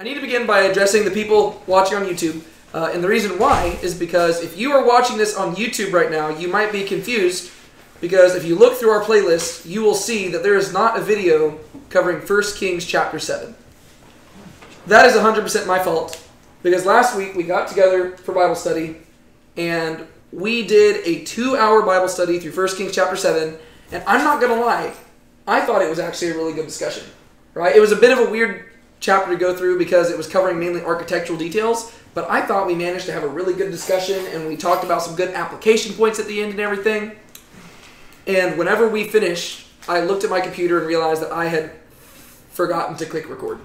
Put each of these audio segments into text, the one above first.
I need to begin by addressing the people watching on YouTube. Uh, and the reason why is because if you are watching this on YouTube right now, you might be confused because if you look through our playlist, you will see that there is not a video covering 1 Kings chapter 7. That is 100% my fault because last week we got together for Bible study and we did a two hour Bible study through 1 Kings chapter 7. And I'm not going to lie, I thought it was actually a really good discussion. Right? It was a bit of a weird chapter to go through because it was covering mainly architectural details, but I thought we managed to have a really good discussion and we talked about some good application points at the end and everything. And whenever we finished, I looked at my computer and realized that I had forgotten to click record.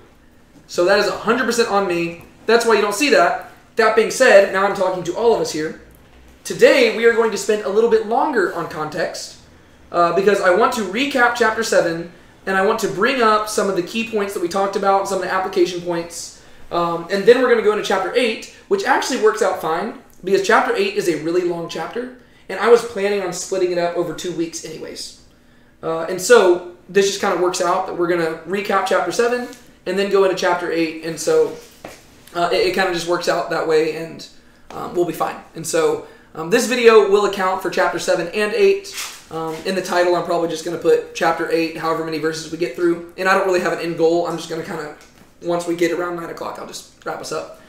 So that is 100% on me. That's why you don't see that. That being said, now I'm talking to all of us here. Today, we are going to spend a little bit longer on context uh, because I want to recap chapter 7 and I want to bring up some of the key points that we talked about, some of the application points. Um, and then we're going to go into chapter 8, which actually works out fine because chapter 8 is a really long chapter, and I was planning on splitting it up over two weeks, anyways. Uh, and so this just kind of works out that we're going to recap chapter 7 and then go into chapter 8, and so uh, it, it kind of just works out that way, and um, we'll be fine. And so um, this video will account for chapter 7 and 8. Um, in the title, I'm probably just going to put chapter 8, however many verses we get through. And I don't really have an end goal. I'm just going to kind of, once we get around 9 o'clock, I'll just wrap us up.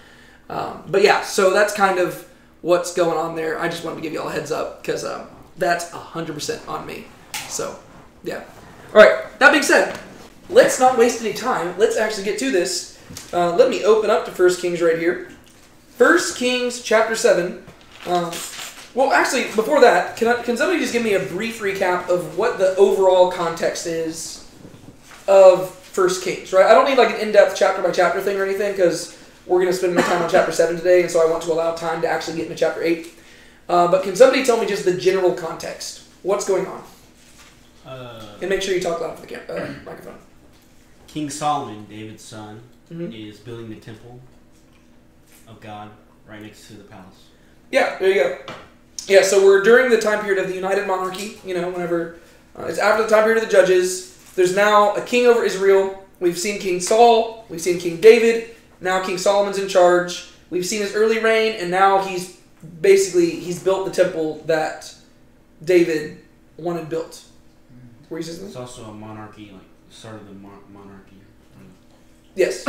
Um, but yeah, so that's kind of what's going on there. I just wanted to give you all a heads up because um, that's 100% on me. So, yeah. All right, that being said, let's not waste any time. Let's actually get to this. Uh, let me open up to First Kings right here. First Kings chapter 7. Um, well, actually, before that, can, I, can somebody just give me a brief recap of what the overall context is of First Kings, right? I don't need like an in-depth chapter by chapter thing or anything because we're going to spend more time on chapter 7 today, and so I want to allow time to actually get into chapter 8. Uh, but can somebody tell me just the general context? What's going on? Uh, And make sure you talk loud for the cam- uh, microphone. King Solomon, David's son, Mhm. is building the temple of God right next to the palace. Yeah, there you go. Yeah, so we're during the time period of the United Monarchy. You know, whenever uh, it's after the time period of the judges. There's now a king over Israel. We've seen King Saul. We've seen King David. Now King Solomon's in charge. We've seen his early reign, and now he's basically he's built the temple that David wanted built. Were you saying It's also a monarchy, like start of the mon- monarchy. Yes.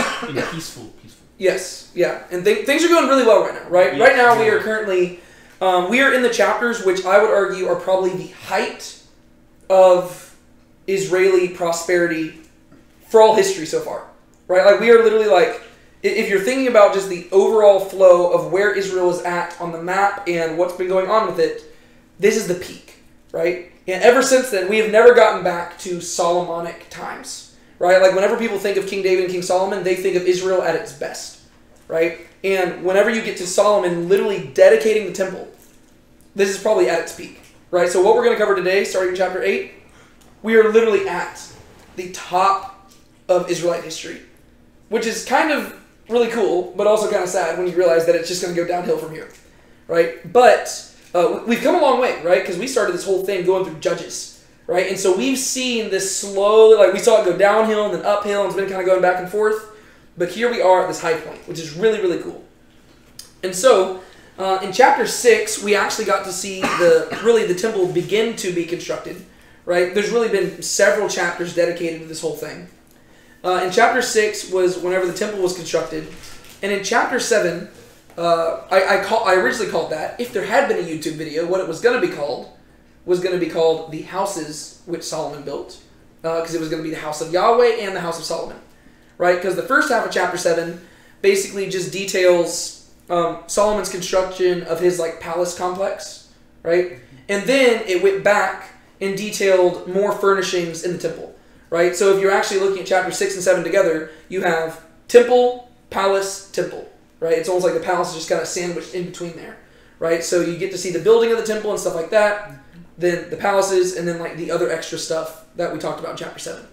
Peaceful, peaceful. Yes, yeah, and th- things are going really well right now. Right, Yeah. right now we are currently, um, we are in the chapters which I would argue are probably the height of Israeli prosperity for all history so far. Right, like we are literally like, if you're thinking about just the overall flow of where Israel is at on the map and what's been going on with it, this is the peak, right? And ever since then, we have never gotten back to Solomonic times right? Like whenever people think of King David and King Solomon, they think of Israel at its best, right? And whenever you get to Solomon literally dedicating the temple, this is probably at its peak, right? So what we're going to cover today, starting in chapter 8, we are literally at the top of Israelite history, which is kind of really cool, but also kind of sad when you realize that it's just going to go downhill from here, right? But uh, we've come a long way, right? Because we started this whole thing going through Judges, right? And so we've seen this slowly, like we saw it go downhill and then uphill, and it's been kind of going back and forth. But here we are at this high point, which is really, really cool. And so, uh, in chapter six, we actually got to see the really the temple begin to be constructed. Right? There's really been several chapters dedicated to this whole thing. Uh, in chapter six was whenever the temple was constructed, and in chapter seven, uh, I I, call, I originally called that if there had been a YouTube video, what it was going to be called was going to be called the houses which Solomon built, because it was going to be the house of Yahweh and the house of Solomon, right? Because the first half of chapter seven basically just details um, Solomon's construction of his like palace complex, right? And then it went back and detailed more furnishings in the temple, right? So if you're actually looking at chapter six and seven together, you have temple, palace, temple, right? It's almost like the palace is just kind of sandwiched in between there, right? So you get to see the building of the temple and stuff like that then the palaces, and then like the other extra stuff that we talked about in chapter 7.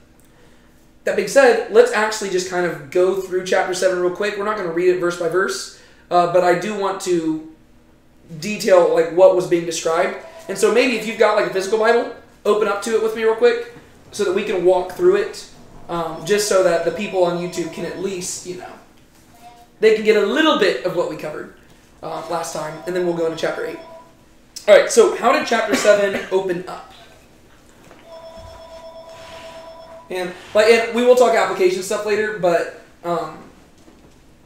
That being said, let's actually just kind of go through chapter 7 real quick. We're not going to read it verse by verse, uh, but I do want to detail like what was being described. And so maybe if you've got like a physical Bible, open up to it with me real quick so that we can walk through it, um, just so that the people on YouTube can at least, you know, they can get a little bit of what we covered uh, last time, and then we'll go into chapter 8. All right, so how did chapter 7 open up? And like, and we will talk application stuff later, but um,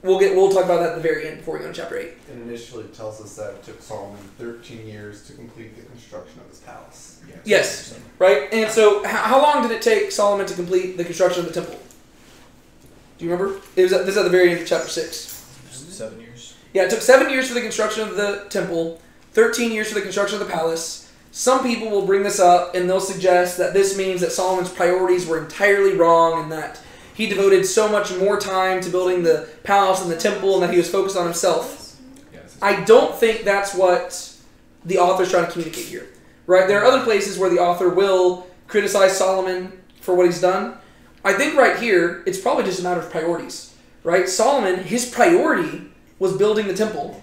we'll get we'll talk about that at the very end before we go to chapter eight. It initially it tells us that it took Solomon 13 years to complete the construction of his palace. Yes, right. And so, how, how long did it take Solomon to complete the construction of the temple? Do you remember? It was at, this is at the very end of chapter six. Seven years. Yeah, it took seven years for the construction of the temple, thirteen years for the construction of the palace. Some people will bring this up and they'll suggest that this means that Solomon's priorities were entirely wrong and that he devoted so much more time to building the palace and the temple and that he was focused on himself. I don't think that's what the author's trying to communicate here. Right? There are other places where the author will criticize Solomon for what he's done. I think right here, it's probably just a matter of priorities. Right? Solomon, his priority was building the temple.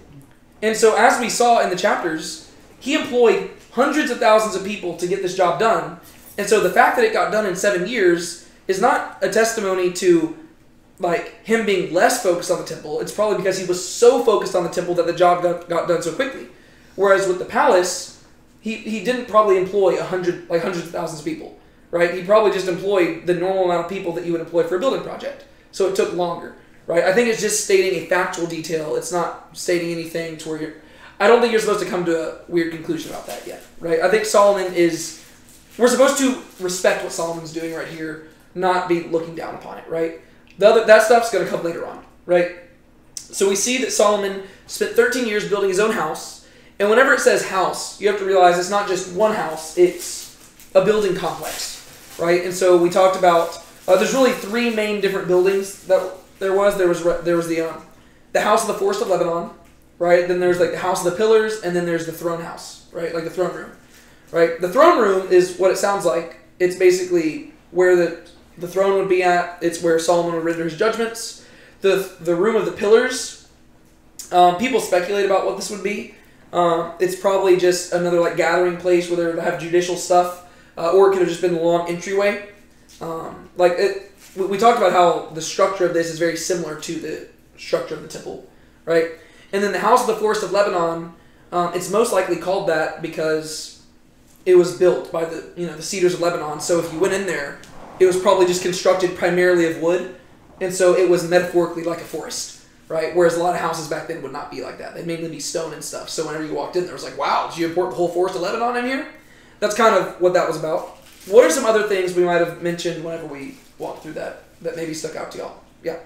And so, as we saw in the chapters, he employed hundreds of thousands of people to get this job done. And so, the fact that it got done in seven years is not a testimony to like him being less focused on the temple. It's probably because he was so focused on the temple that the job got, got done so quickly. Whereas with the palace, he, he didn't probably employ a hundred like hundreds of thousands of people, right? He probably just employed the normal amount of people that you would employ for a building project. So it took longer, right? I think it's just stating a factual detail. It's not stating anything to where you're. I don't think you're supposed to come to a weird conclusion about that yet, right? I think Solomon is. We're supposed to respect what Solomon's doing right here, not be looking down upon it, right? The other that stuff's going to come later on, right? So we see that Solomon spent 13 years building his own house, and whenever it says house, you have to realize it's not just one house; it's a building complex, right? And so we talked about uh, there's really three main different buildings that there was. There was there was the um, the house of the forest of Lebanon, right? Then there's like the house of the pillars, and then there's the throne house, right? Like the throne room, right? The throne room is what it sounds like. It's basically where the the throne would be at. It's where Solomon would render his judgments. The the room of the pillars. Um, people speculate about what this would be. Um, it's probably just another like gathering place where they would have judicial stuff, uh, or it could have just been the long entryway. Um, like it, we, we talked about how the structure of this is very similar to the structure of the temple, right? And then the house of the forest of Lebanon, um, it's most likely called that because it was built by the you know the cedars of Lebanon. So if you went in there, it was probably just constructed primarily of wood, and so it was metaphorically like a forest, right? Whereas a lot of houses back then would not be like that; they'd mainly be stone and stuff. So whenever you walked in, there was like, "Wow, did you import the whole forest of Lebanon in here?" That's kind of what that was about. What are some other things we might have mentioned whenever we walked through that that maybe stuck out to y'all? Yeah.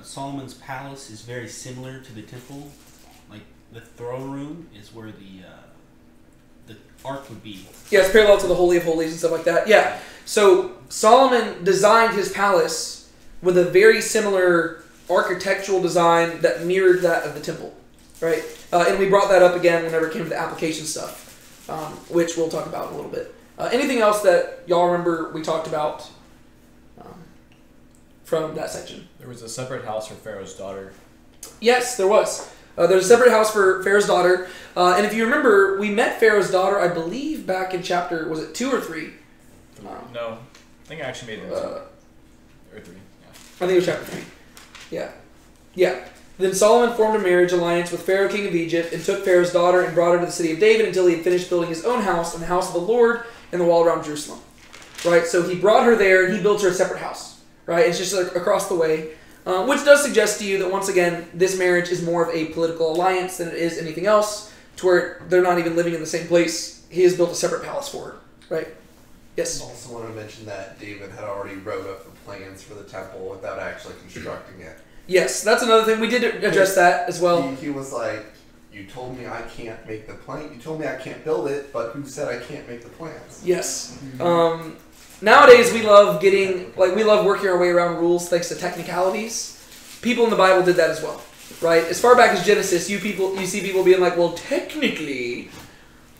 Uh, Solomon's palace is very similar to the temple. Like the throne room is where the uh, the ark would be. Yeah, it's parallel to the Holy of Holies and stuff like that. Yeah. So Solomon designed his palace with a very similar architectural design that mirrored that of the temple, right? Uh, and we brought that up again whenever it came to the application stuff, um, which we'll talk about in a little bit. Uh, anything else that y'all remember we talked about um, from that section? There was a separate house for Pharaoh's daughter. Yes, there was. Uh, there's a separate house for Pharaoh's daughter, uh, and if you remember, we met Pharaoh's daughter, I believe, back in chapter was it two or three? Um, No, I think I actually made it. Uh, or three. Yeah. I think it was chapter three. Yeah, yeah. Then Solomon formed a marriage alliance with Pharaoh, king of Egypt, and took Pharaoh's daughter and brought her to the city of David until he had finished building his own house and the house of the Lord and the wall around Jerusalem. Right. So he brought her there, and he built her a separate house. Right. It's just like, across the way. Uh, which does suggest to you that once again, this marriage is more of a political alliance than it is anything else, to where they're not even living in the same place. He has built a separate palace for her, right? Yes. I Also want to mention that David had already wrote up the plans for the temple without actually constructing it. Yes, that's another thing. We did address that as well. he, he was like, "You told me I can't make the plan. You told me I can't build it, but who said I can't make the plans?" Yes. Um, nowadays, we love getting like we love working our way around rules thanks to technicalities. People in the Bible did that as well, right? As far back as Genesis, you people you see people being like, "Well, technically,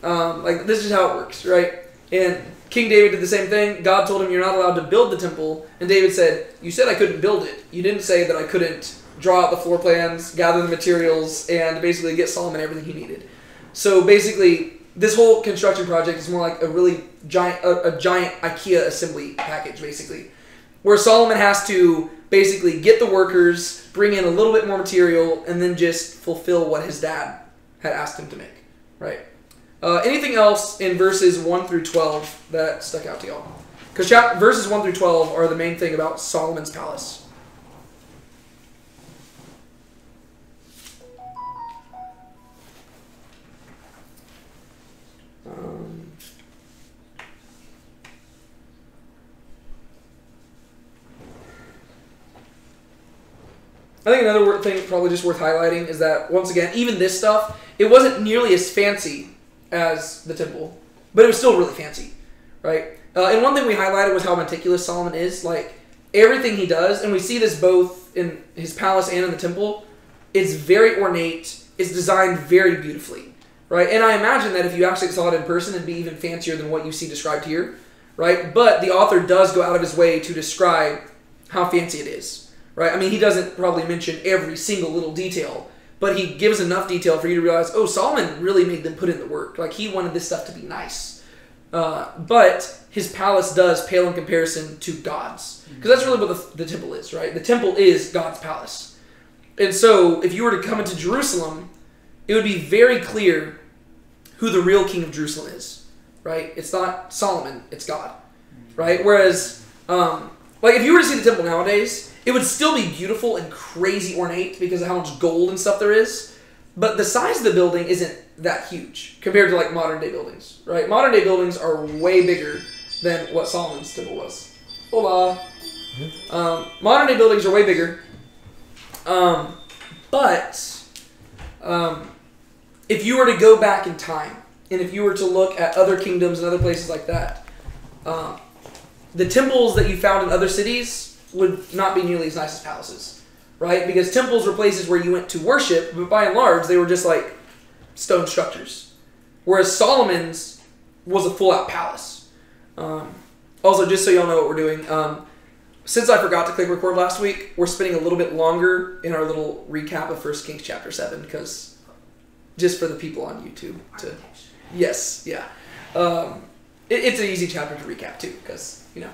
um, like this is how it works, right?" And King David did the same thing. God told him, "You're not allowed to build the temple," and David said, "You said I couldn't build it. You didn't say that I couldn't draw out the floor plans, gather the materials, and basically get Solomon everything he needed." So basically, this whole construction project is more like a really giant, a, a giant IKEA assembly package, basically. where Solomon has to basically get the workers, bring in a little bit more material, and then just fulfill what his dad had asked him to make. Right. Uh, anything else in verses one through twelve that stuck out to y'all? Because verses one through twelve are the main thing about Solomon's palace. I think another thing probably just worth highlighting is that once again, even this stuff, it wasn't nearly as fancy as the temple, but it was still really fancy, right? Uh, and one thing we highlighted was how meticulous Solomon is. Like everything he does, and we see this both in his palace and in the temple. It's very ornate. It's designed very beautifully, right? And I imagine that if you actually saw it in person, it'd be even fancier than what you see described here, right? But the author does go out of his way to describe how fancy it is, right? I mean, he doesn't probably mention every single little detail, but he gives enough detail for you to realize, oh, Solomon really made them put in the work. Like he wanted this stuff to be nice. Uh, but his palace does pale in comparison to God's, because that's really what the, the temple is, right? The temple is God's palace, and so if you were to come into Jerusalem, it would be very clear who the real king of Jerusalem is, right? It's not Solomon, it's God, right? Whereas, um, like if you were to see the temple nowadays, it would still be beautiful and crazy ornate because of how much gold and stuff there is. But the size of the building isn't that huge compared to like modern day buildings, right? Modern day buildings are way bigger than what Solomon's temple was. Hola. Um, modern day buildings are way bigger. Um, but um, if you were to go back in time, and if you were to look at other kingdoms and other places like that, um, the temples that you found in other cities would not be nearly as nice as palaces, right? Because temples were places where you went to worship, but by and large, they were just like stone structures. Whereas Solomon's was a full out palace. Um, also, just so y'all know what we're doing, um, since I forgot to click record last week, we're spending a little bit longer in our little recap of First Kings chapter seven because just for the people on YouTube to yes, yeah, um, it, it's an easy chapter to recap too because you know.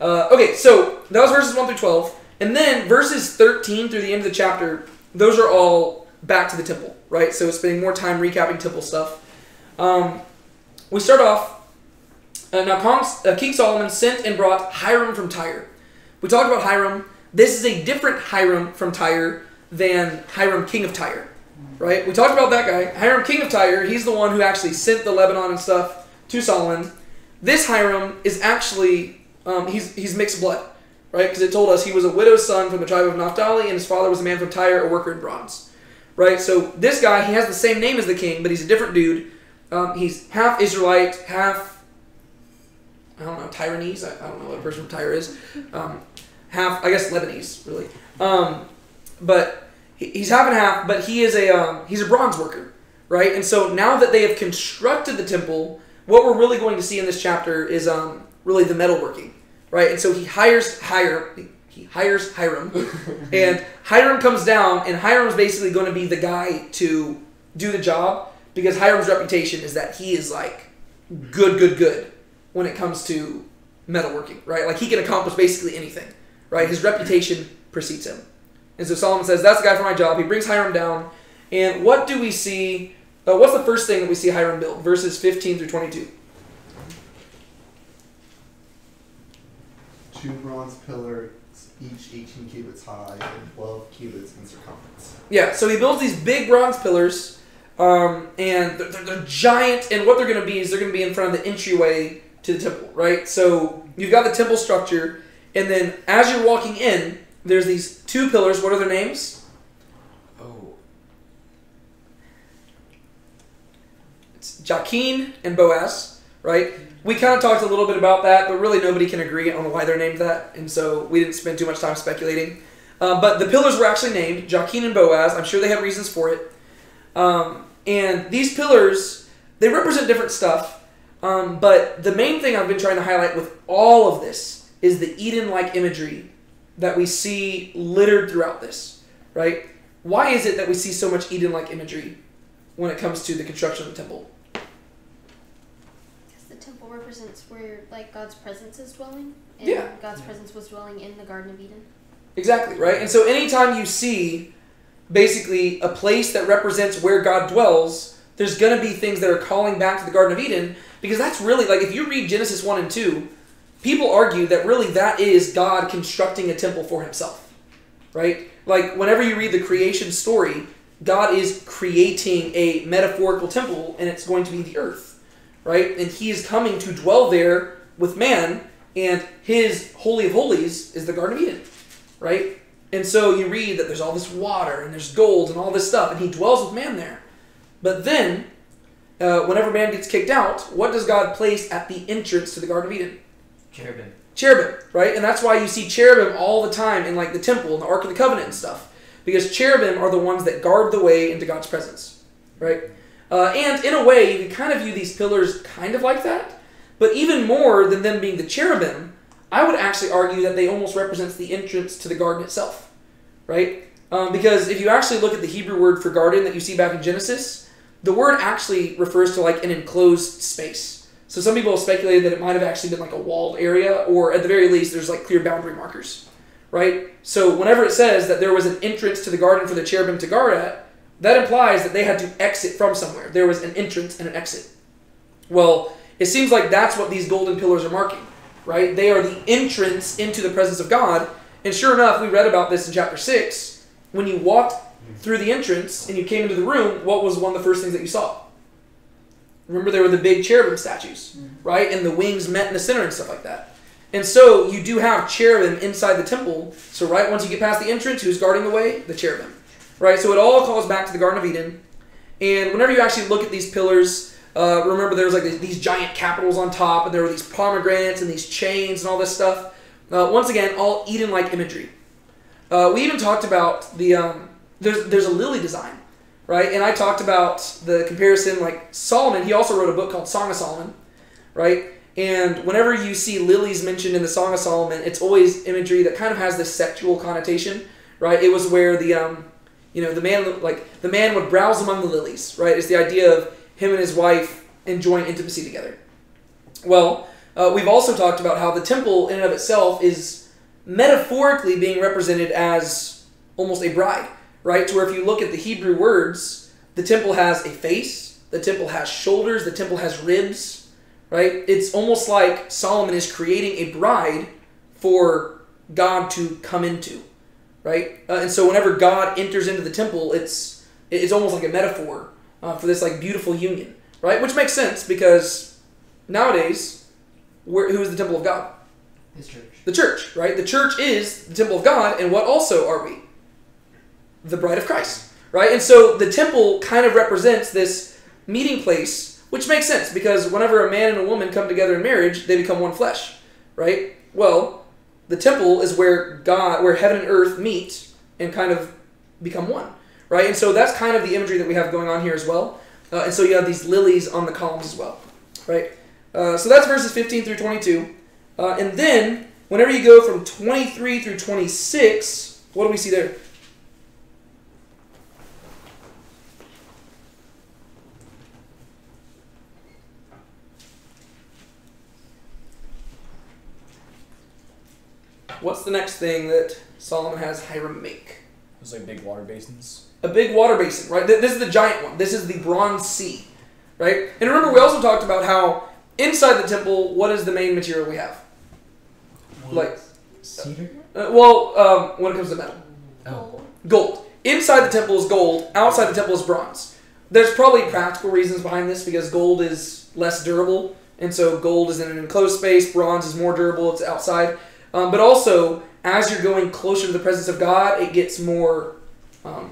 Uh, okay, so that was verses one through twelve, and then verses thirteen through the end of the chapter. Those are all back to the temple, right? So spending more time recapping temple stuff. Um, we start off. Uh, now, uh, King Solomon sent and brought Hiram from Tyre. We talked about Hiram. This is a different Hiram from Tyre than Hiram, king of Tyre, right? We talked about that guy. Hiram, king of Tyre, he's the one who actually sent the Lebanon and stuff to Solomon. This Hiram is actually, um, he's, he's mixed blood, right? Because it told us he was a widow's son from the tribe of Naphtali, and his father was a man from Tyre, a worker in bronze, right? So this guy, he has the same name as the king, but he's a different dude. Um, he's half Israelite, half I don't know Taiwanese. I, I, don't know what a person from Tyre is. Um, half, I guess Lebanese, really. Um, but he, he's half and half. But he is a um, he's a bronze worker, right? And so now that they have constructed the temple, what we're really going to see in this chapter is um, really the metalworking, right? And so he hires hire he hires Hiram, and Hiram comes down, and Hiram's basically going to be the guy to do the job because Hiram's reputation is that he is like good, good, good when it comes to metalworking, right? Like he can accomplish basically anything, right? His reputation precedes him. And so Solomon says, That's the guy for my job. He brings Hiram down. And what do we see? Uh, what's the first thing that we see Hiram build? Verses 15 through 22. Two bronze pillars, each 18 cubits high and 12 cubits in circumference. Yeah, so he builds these big bronze pillars, um, and they're, they're, they're giant. And what they're going to be is they're going to be in front of the entryway to the temple, right? So you've got the temple structure, and then as you're walking in, there's these two pillars. What are their names? Oh. It's Jachin and Boaz, right? We kind of talked a little bit about that, but really nobody can agree on why they're named that, and so we didn't spend too much time speculating. Uh, but the pillars were actually named Jachin and Boaz. I'm sure they had reasons for it. Um, and these pillars, they represent different stuff. Um, but the main thing I've been trying to highlight with all of this is the Eden like imagery that we see littered throughout this, right? Why is it that we see so much Eden like imagery when it comes to the construction of the temple? Because represents where like God's presence is dwelling, and Yeah. God's presence was dwelling in the Garden of Eden. Exactly, right? And so anytime you see basically a place that represents where God dwells, there's going to be things that are calling back to the Garden of Eden because that's really like if you read Genesis 1 and 2, people argue that really that is God constructing a temple for himself. Right? Like whenever you read the creation story, God is creating a metaphorical temple and it's going to be the earth. Right? And he is coming to dwell there with man and his holy of holies is the Garden of Eden right? And so you read that there's all this water and there's gold and all this stuff, and he dwells with man there. But then, uh, whenever man gets kicked out, what does God place at the entrance to the Garden of Eden? Cherubim. Cherubim, right? And that's why you see cherubim all the time in like the temple and the Ark of the Covenant and stuff, because cherubim are the ones that guard the way into God's presence, right? Uh, and in a way, you can kind of view these pillars kind of like that, but even more than them being the cherubim, I would actually argue that they almost represents the entrance to the garden itself, right? Um, because if you actually look at the Hebrew word for garden that you see back in Genesis, the word actually refers to like an enclosed space. So some people have speculated that it might have actually been like a walled area, or at the very least, there's like clear boundary markers, right? So whenever it says that there was an entrance to the garden for the cherubim to guard at, that implies that they had to exit from somewhere. There was an entrance and an exit. Well, it seems like that's what these golden pillars are marking, right? They are the entrance into the presence of God. And sure enough, we read about this in chapter 6. When you walked through the entrance and you came into the room, what was one of the first things that you saw? Remember, there were the big cherubim statues, right? And the wings met in the center and stuff like that. And so you do have cherubim inside the temple. So, right, once you get past the entrance, who's guarding the way? The cherubim. Right? So it all calls back to the Garden of Eden. And whenever you actually look at these pillars, uh, remember there was like these, these giant capitals on top, and there were these pomegranates and these chains and all this stuff. Uh, once again, all Eden-like imagery. Uh, we even talked about the um, there's there's a lily design, right? And I talked about the comparison. Like Solomon, he also wrote a book called Song of Solomon, right? And whenever you see lilies mentioned in the Song of Solomon, it's always imagery that kind of has this sexual connotation, right? It was where the um, you know the man like the man would browse among the lilies, right? It's the idea of him and his wife enjoying intimacy together. Well, uh, we've also talked about how the temple in and of itself is metaphorically being represented as almost a bride, right? To where if you look at the Hebrew words, the temple has a face, the temple has shoulders, the temple has ribs, right? It's almost like Solomon is creating a bride for God to come into, right? Uh, and so whenever God enters into the temple, it's it's almost like a metaphor uh, for this like beautiful union, right? Which makes sense because nowadays, where, who is the temple of God? His church. The church, right? The church is the temple of God, and what also are we? The bride of Christ, right? And so the temple kind of represents this meeting place, which makes sense because whenever a man and a woman come together in marriage, they become one flesh, right? Well, the temple is where God, where heaven and earth meet and kind of become one, right? And so that's kind of the imagery that we have going on here as well. Uh, and so you have these lilies on the columns as well, right? Uh, so that's verses 15 through 22. Uh, and then, whenever you go from 23 through 26, what do we see there? What's the next thing that Solomon has Hiram make? Those like big water basins. A big water basin, right? Th- This is the giant one. This is the Bronze Sea, right? And remember, we also talked about how inside the temple, what is the main material we have? Like, Cedar? uh, well, um, when it comes to metal, Oh. gold. Inside the temple is gold. Outside the temple is bronze. There's probably practical reasons behind this because gold is less durable, and so gold is in an enclosed space. Bronze is more durable. It's outside. Um, but also, as you're going closer to the presence of God, it gets more um,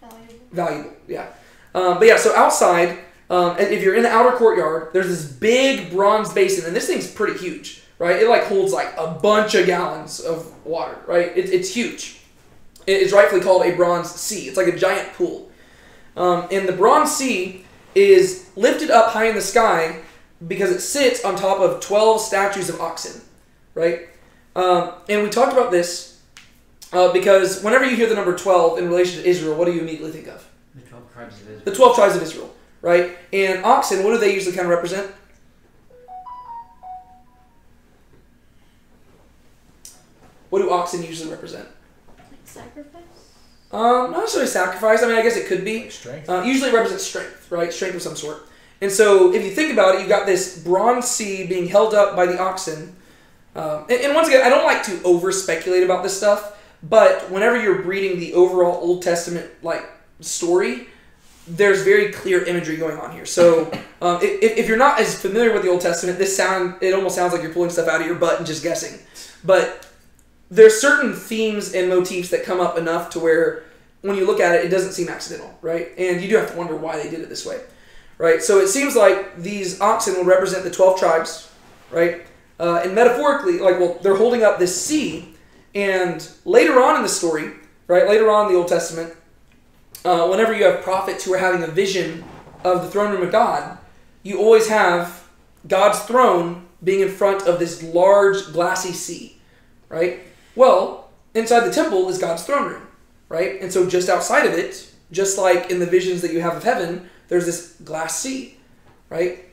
Valuable. valuable. Yeah. Um, but yeah, so outside, um, if you're in the outer courtyard, there's this big bronze basin, and this thing's pretty huge, right? It like holds like a bunch of gallons of water, right? It, it's huge. It is rightfully called a bronze sea. It's like a giant pool. Um, and the bronze sea is lifted up high in the sky because it sits on top of 12 statues of oxen, right? Um, and we talked about this uh, because whenever you hear the number 12 in relation to Israel, what do you immediately think of? The 12 tribes of Israel. The 12 tribes of Israel, right? And oxen, what do they usually kind of represent? What do oxen usually represent? Like sacrifice? Um, not necessarily sacrifice. I mean, I guess it could be. Like strength. Uh, usually represents strength, right? Strength of some sort. And so if you think about it, you've got this bronze sea being held up by the oxen um, and, and once again, I don't like to over speculate about this stuff, but whenever you're reading the overall Old Testament like story, there's very clear imagery going on here. So, um, if, if you're not as familiar with the Old Testament, this sound it almost sounds like you're pulling stuff out of your butt and just guessing. But there's certain themes and motifs that come up enough to where when you look at it, it doesn't seem accidental, right? And you do have to wonder why they did it this way, right? So it seems like these oxen will represent the 12 tribes, right? Uh, and metaphorically, like, well, they're holding up this sea, and later on in the story, right, later on in the Old Testament, uh, whenever you have prophets who are having a vision of the throne room of God, you always have God's throne being in front of this large glassy sea, right? Well, inside the temple is God's throne room, right? And so just outside of it, just like in the visions that you have of heaven, there's this glass sea, right?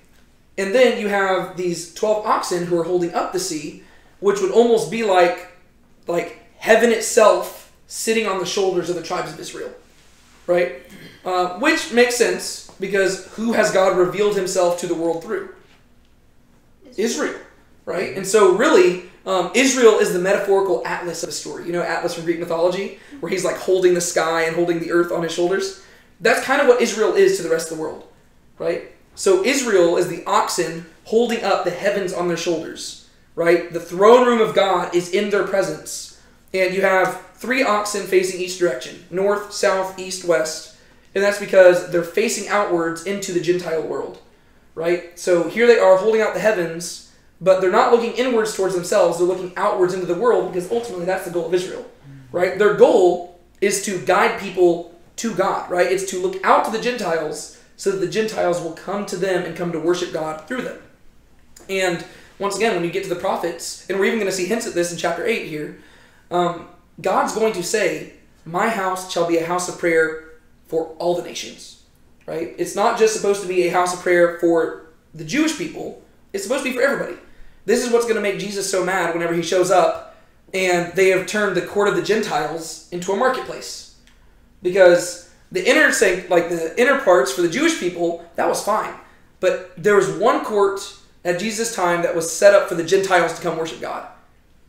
And then you have these 12 oxen who are holding up the sea, which would almost be like like heaven itself sitting on the shoulders of the tribes of Israel, right? Uh, which makes sense because who has God revealed himself to the world through? Israel, right? And so, really, um, Israel is the metaphorical atlas of the story. You know, Atlas from Greek mythology, where he's like holding the sky and holding the earth on his shoulders. That's kind of what Israel is to the rest of the world, right? So, Israel is the oxen holding up the heavens on their shoulders, right? The throne room of God is in their presence. And you have three oxen facing each direction north, south, east, west. And that's because they're facing outwards into the Gentile world right? So here they are holding out the heavens, but they're not looking inwards towards themselves, they're looking outwards into the world because ultimately that's the goal of Israel, right? Their goal is to guide people to God, right? It's to look out to the Gentiles so that the Gentiles will come to them and come to worship God through them. And once again, when you get to the prophets, and we're even going to see hints at this in chapter 8 here, um, God's going to say, My house shall be a house of prayer for all the nations right? It's not just supposed to be a house of prayer for the Jewish people, it's supposed to be for everybody. This is what's going to make Jesus so mad whenever he shows up and they have turned the court of the Gentiles into a marketplace. Because the inner like the inner parts for the Jewish people, that was fine. But there was one court at Jesus' time that was set up for the Gentiles to come worship God.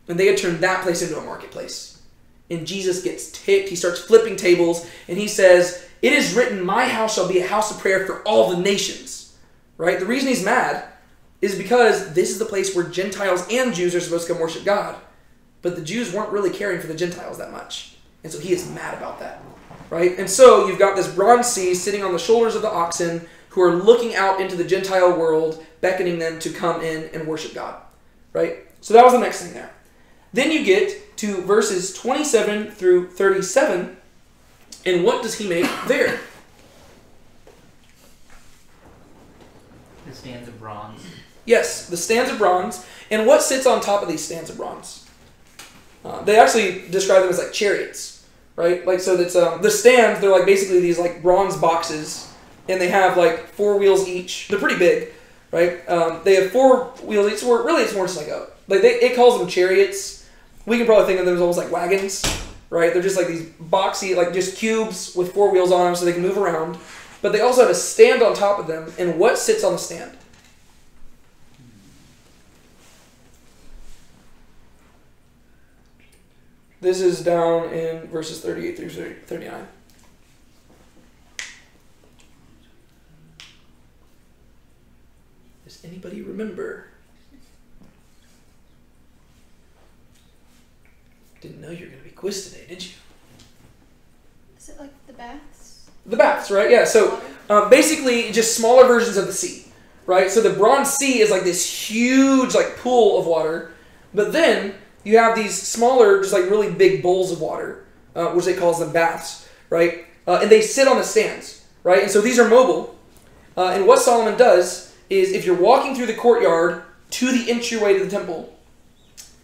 And they had turned that place into a marketplace. And Jesus gets ticked. He starts flipping tables and he says, it is written, My house shall be a house of prayer for all the nations. Right? The reason he's mad is because this is the place where Gentiles and Jews are supposed to come worship God. But the Jews weren't really caring for the Gentiles that much. And so he is mad about that. Right? And so you've got this bronze sea sitting on the shoulders of the oxen who are looking out into the Gentile world, beckoning them to come in and worship God. Right? So that was the next thing there. Then you get to verses 27 through 37 and what does he make there? The stands of bronze. Yes, the stands of bronze. And what sits on top of these stands of bronze? Uh, they actually describe them as like chariots, right? Like so that's um, the stands. They're like basically these like bronze boxes, and they have like four wheels each. They're pretty big, right? Um, they have four wheels each. Or really, it's more just like a like they it calls them chariots. We can probably think of them as almost like wagons, right? They're just like these boxy, like just cubes with four wheels on them so they can move around. But they also have a stand on top of them. And what sits on the stand? This is down in verses 38 through 30 39. Does anybody remember? Didn't know you were going to be quiz today, did you? Is it like the baths? The baths, right? Yeah. So um, basically, just smaller versions of the sea, right? So the Bronze Sea is like this huge like pool of water, but then you have these smaller, just like really big bowls of water, uh, which they calls them baths, right? Uh, and they sit on the stands, right? And so these are mobile. Uh, and what Solomon does is, if you're walking through the courtyard to the entryway to the temple,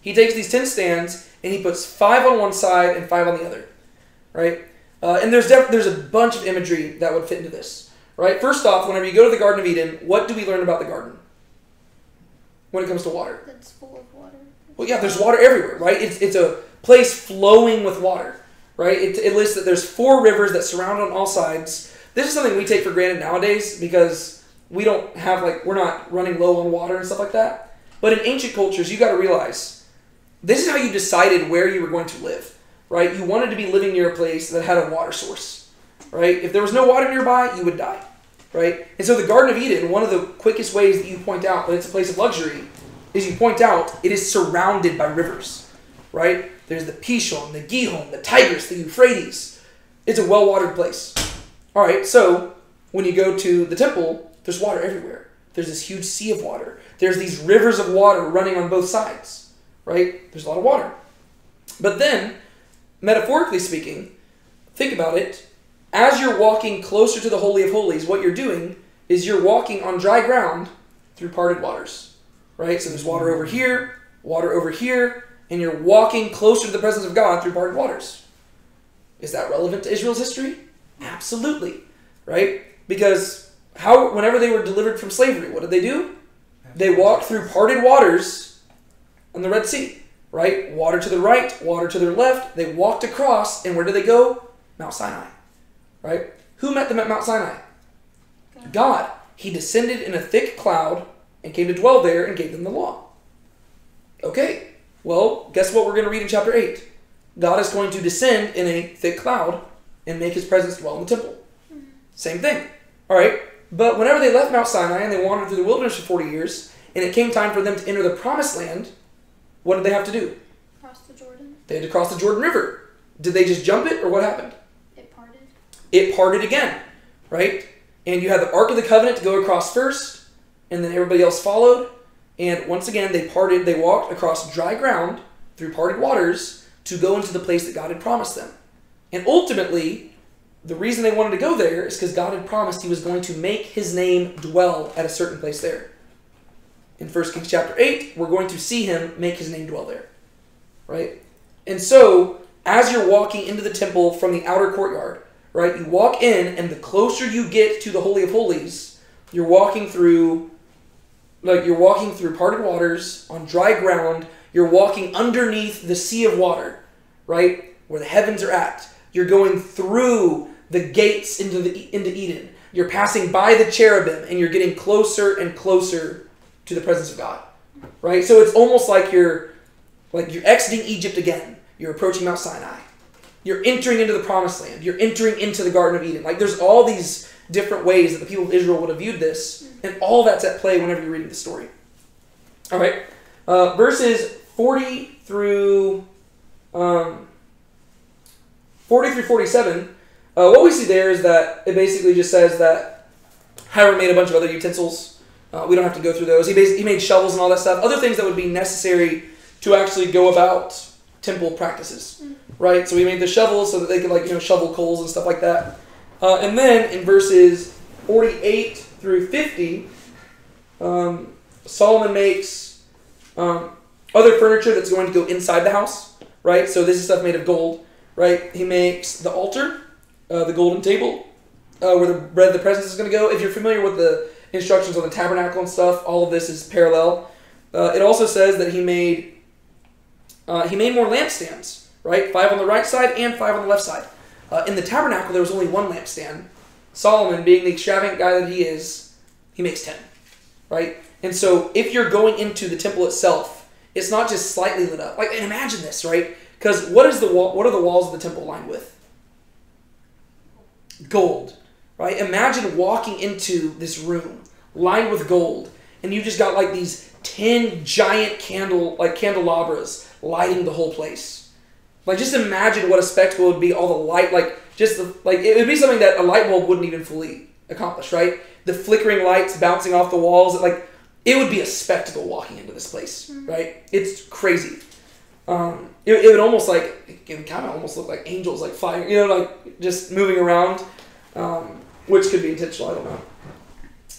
he takes these ten stands and he puts five on one side and five on the other, right? Uh, and there's def- there's a bunch of imagery that would fit into this, right? First off, whenever you go to the Garden of Eden, what do we learn about the garden when it comes to water? That's full of water. Well, yeah, there's water everywhere, right? It's it's a place flowing with water, right? It, it lists that there's four rivers that surround on all sides. This is something we take for granted nowadays because we don't have like we're not running low on water and stuff like that. But in ancient cultures, you got to realize this is how you decided where you were going to live, right? You wanted to be living near a place that had a water source, right? If there was no water nearby, you would die, right? And so the Garden of Eden, one of the quickest ways that you point out that it's a place of luxury is you point out it is surrounded by rivers, right? There's the Pishon, the Gihon, the Tigris, the Euphrates. It's a well-watered place. All right, so when you go to the temple, there's water everywhere. There's this huge sea of water. There's these rivers of water running on both sides, right? There's a lot of water. But then, metaphorically speaking, think about it. As you're walking closer to the Holy of Holies, what you're doing is you're walking on dry ground through parted waters, right? So there's water over here, water over here, and you're walking closer to the presence of God through parted waters. Is that relevant to Israel's history? Absolutely, right? Because how whenever they were delivered from slavery, what did they do? They walked through parted waters on the Red Sea, right? Water to the right, water to their left. They walked across, and where did they go? Mount Sinai, right? Who met them at Mount Sinai? God. He descended in a thick cloud and came to dwell there and gave them the law. Okay, well, guess what we're going to read in chapter 8? God is going to descend in a thick cloud and make his presence dwell in the temple. Mm-hmm. Same thing. All right, but whenever they left Mount Sinai and they wandered through the wilderness for 40 years, and it came time for them to enter the promised land, what did they have to do? Across the Jordan, They had to cross the Jordan River. Did they just jump it, or what happened? it parted. It parted again, right? And you had the Ark of the Covenant to go across first, and then everybody else followed. And once again, they parted, they walked across dry ground through parted waters to go into the place that God had promised them. And ultimately, the reason they wanted to go there is because God had promised he was going to make his name dwell at a certain place there. In 1 Kings chapter 8, we're going to see him make his name dwell there. Right? And so, as you're walking into the temple from the outer courtyard, right, you walk in, and the closer you get to the Holy of Holies, you're walking through like you're walking through parted waters on dry ground. You're walking underneath the sea of water right where the heavens are at. You're going through the gates into the into eden. You're passing by the cherubim and you're getting closer and closer to the presence of god right? So it's almost like you're like you're exiting egypt again. You're approaching mount sinai. You're entering into the promised land. You're entering into the garden of eden. Like there's all these different ways that the people of israel would have viewed this and all that's at play whenever you're reading the story. All right uh, verses 40 through um, 40 through 47 uh, what we see there is that it basically just says that hiram made a bunch of other utensils. Uh, we don't have to go through those. He, basically, he made shovels and all that stuff. Other things that would be necessary to actually go about temple practices. Right? So he made the shovels so that they could like you know shovel coals and stuff like that. Uh, and then in verses 48 through 50 um, solomon makes um, other furniture that's going to go inside the house right so this is stuff made of gold right he makes the altar uh, the golden table uh, where the bread of the presence is going to go if you're familiar with the instructions on the tabernacle and stuff all of this is parallel uh, it also says that he made uh, he made more lampstands, right? Five on the right side and five on the left side. Uh, in the tabernacle, there was only one lampstand. Solomon, being the extravagant guy that he is, he makes ten, right? And so, if you're going into the temple itself, it's not just slightly lit up. Like, and imagine this, right? Because what is the wall? What are the walls of the temple lined with? Gold, right? Imagine walking into this room lined with gold, and you just got like these ten giant candle, like candelabras, lighting the whole place. Like, just imagine what a spectacle would be. All the light, like, just the, like it would be something that a light bulb wouldn't even fully accomplish, right? The flickering lights bouncing off the walls, like it would be a spectacle walking into this place, right? It's crazy. Um, it, it would almost like it kind of almost look like angels, like flying, you know, like just moving around, um, which could be intentional. I don't know.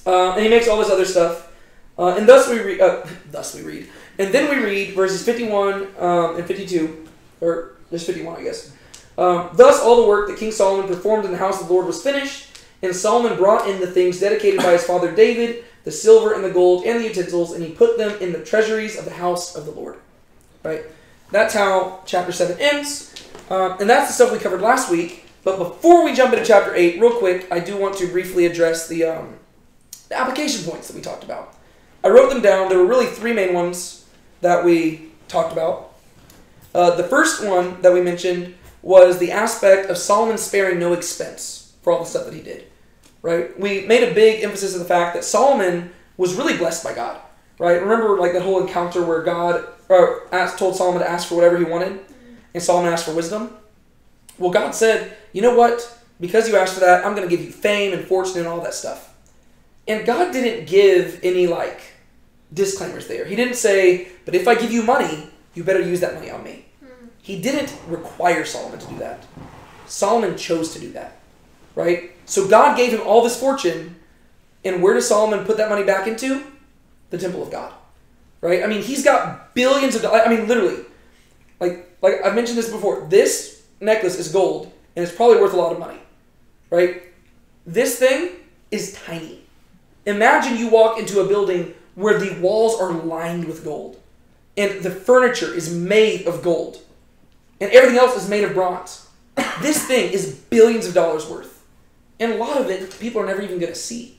Uh, and he makes all this other stuff, uh, and thus we read. Uh, thus we read, and then we read verses fifty-one um, and fifty-two, or there's fifty-one, I guess. Um, Thus, all the work that King Solomon performed in the house of the Lord was finished, and Solomon brought in the things dedicated by his father David, the silver and the gold and the utensils, and he put them in the treasuries of the house of the Lord. Right. That's how chapter 7 ends. Um, and that's the stuff we covered last week. But before we jump into chapter 8, real quick, I do want to briefly address the, um, the application points that we talked about. I wrote them down. There were really three main ones that we talked about. Uh, the first one that we mentioned was the aspect of Solomon sparing no expense for all the stuff that he did. Right? We made a big emphasis of the fact that Solomon was really blessed by God. Right? Remember like that whole encounter where God or asked, told Solomon to ask for whatever he wanted, and Solomon asked for wisdom. Well, God said, "You know what? Because you asked for that, I'm going to give you fame and fortune and all that stuff." And God didn't give any like disclaimers there. He didn't say, "But if I give you money, you better use that money on me." He didn't require Solomon to do that. Solomon chose to do that. Right? So God gave him all this fortune, and where does Solomon put that money back into? The temple of God. Right? I mean, he's got billions of dollars. I mean, literally. Like like I've mentioned this before. This necklace is gold, and it's probably worth a lot of money. Right? This thing is tiny. Imagine you walk into a building where the walls are lined with gold, and the furniture is made of gold, and everything else is made of bronze. This thing is billions of dollars worth, and a lot of it people are never even going to see,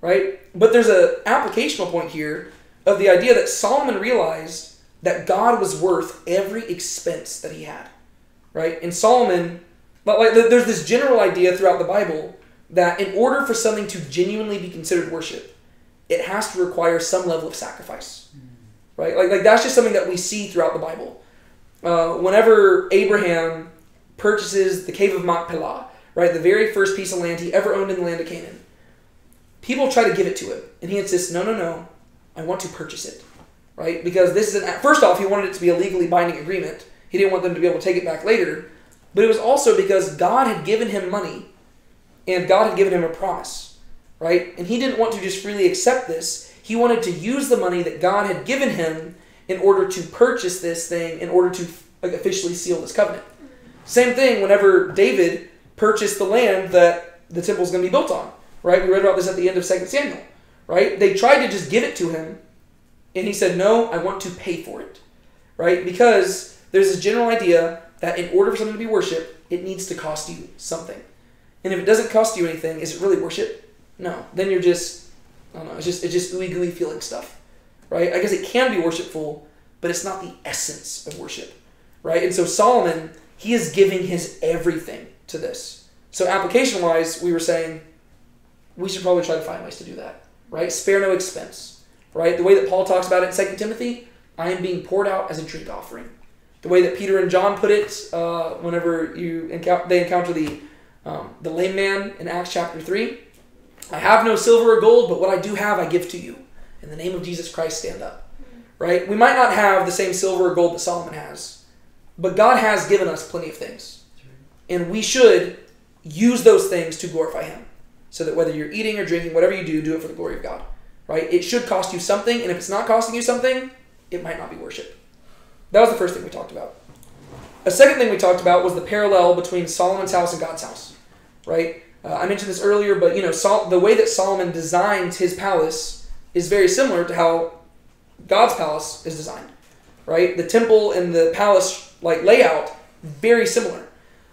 right? But there's an applicational point here of the idea that Solomon realized that God was worth every expense that he had, right? And Solomon, but like there's this general idea throughout the Bible that in order for something to genuinely be considered worship, it has to require some level of sacrifice, hmm. right? Like like that's just something that we see throughout the Bible. Uh, whenever Abraham purchases the cave of Machpelah, right, the very first piece of land he ever owned in the land of Canaan, people try to give it to him, and he insists, "No, no, no, I want to purchase it." right? Because this is an first off, he wanted it to be a legally binding agreement. He didn't want them to be able to take it back later, but it was also because God had given him money, and God had given him a promise, right? And he didn't want to just freely accept this. He wanted to use the money that God had given him in order to purchase this thing, in order to like, officially seal this covenant. Same thing whenever David purchased the land that the temple is going to be built on, right? We read about this at the end of 2 Samuel, right? They tried to just give it to him and he said, No, I want to pay for it. Right? Because there's this general idea that in order for something to be worship, it needs to cost you something. And if it doesn't cost you anything, is it really worship? No. Then you're just, I don't know, it's just, it's just ooey gooey feeling stuff. Right? I guess it can be worshipful, but it's not the essence of worship. Right? And so Solomon, he is giving his everything to this. So application wise, we were saying we should probably try to find ways to do that. Right? Spare no expense right? The way that Paul talks about it in 2 Timothy, I am being poured out as a drink offering. The way that Peter and John put it, uh, whenever you encounter, they encounter the um, the lame man in Acts chapter three, I have no silver or gold, but what I do have, I give to you. In the name of Jesus Christ, stand up. Right? We might not have the same silver or gold that Solomon has, but God has given us plenty of things, and we should use those things to glorify Him. So that whether you're eating or drinking, whatever you do, do it for the glory of God right? It should cost you something, and if it's not costing you something, it might not be worship. That was the first thing we talked about. A second thing we talked about was the parallel between Solomon's house and God's house, right? Uh, I mentioned this earlier, but you know, Sol- the way that Solomon designed his palace is very similar to how God's palace is designed, right? The temple and the palace like layout very similar,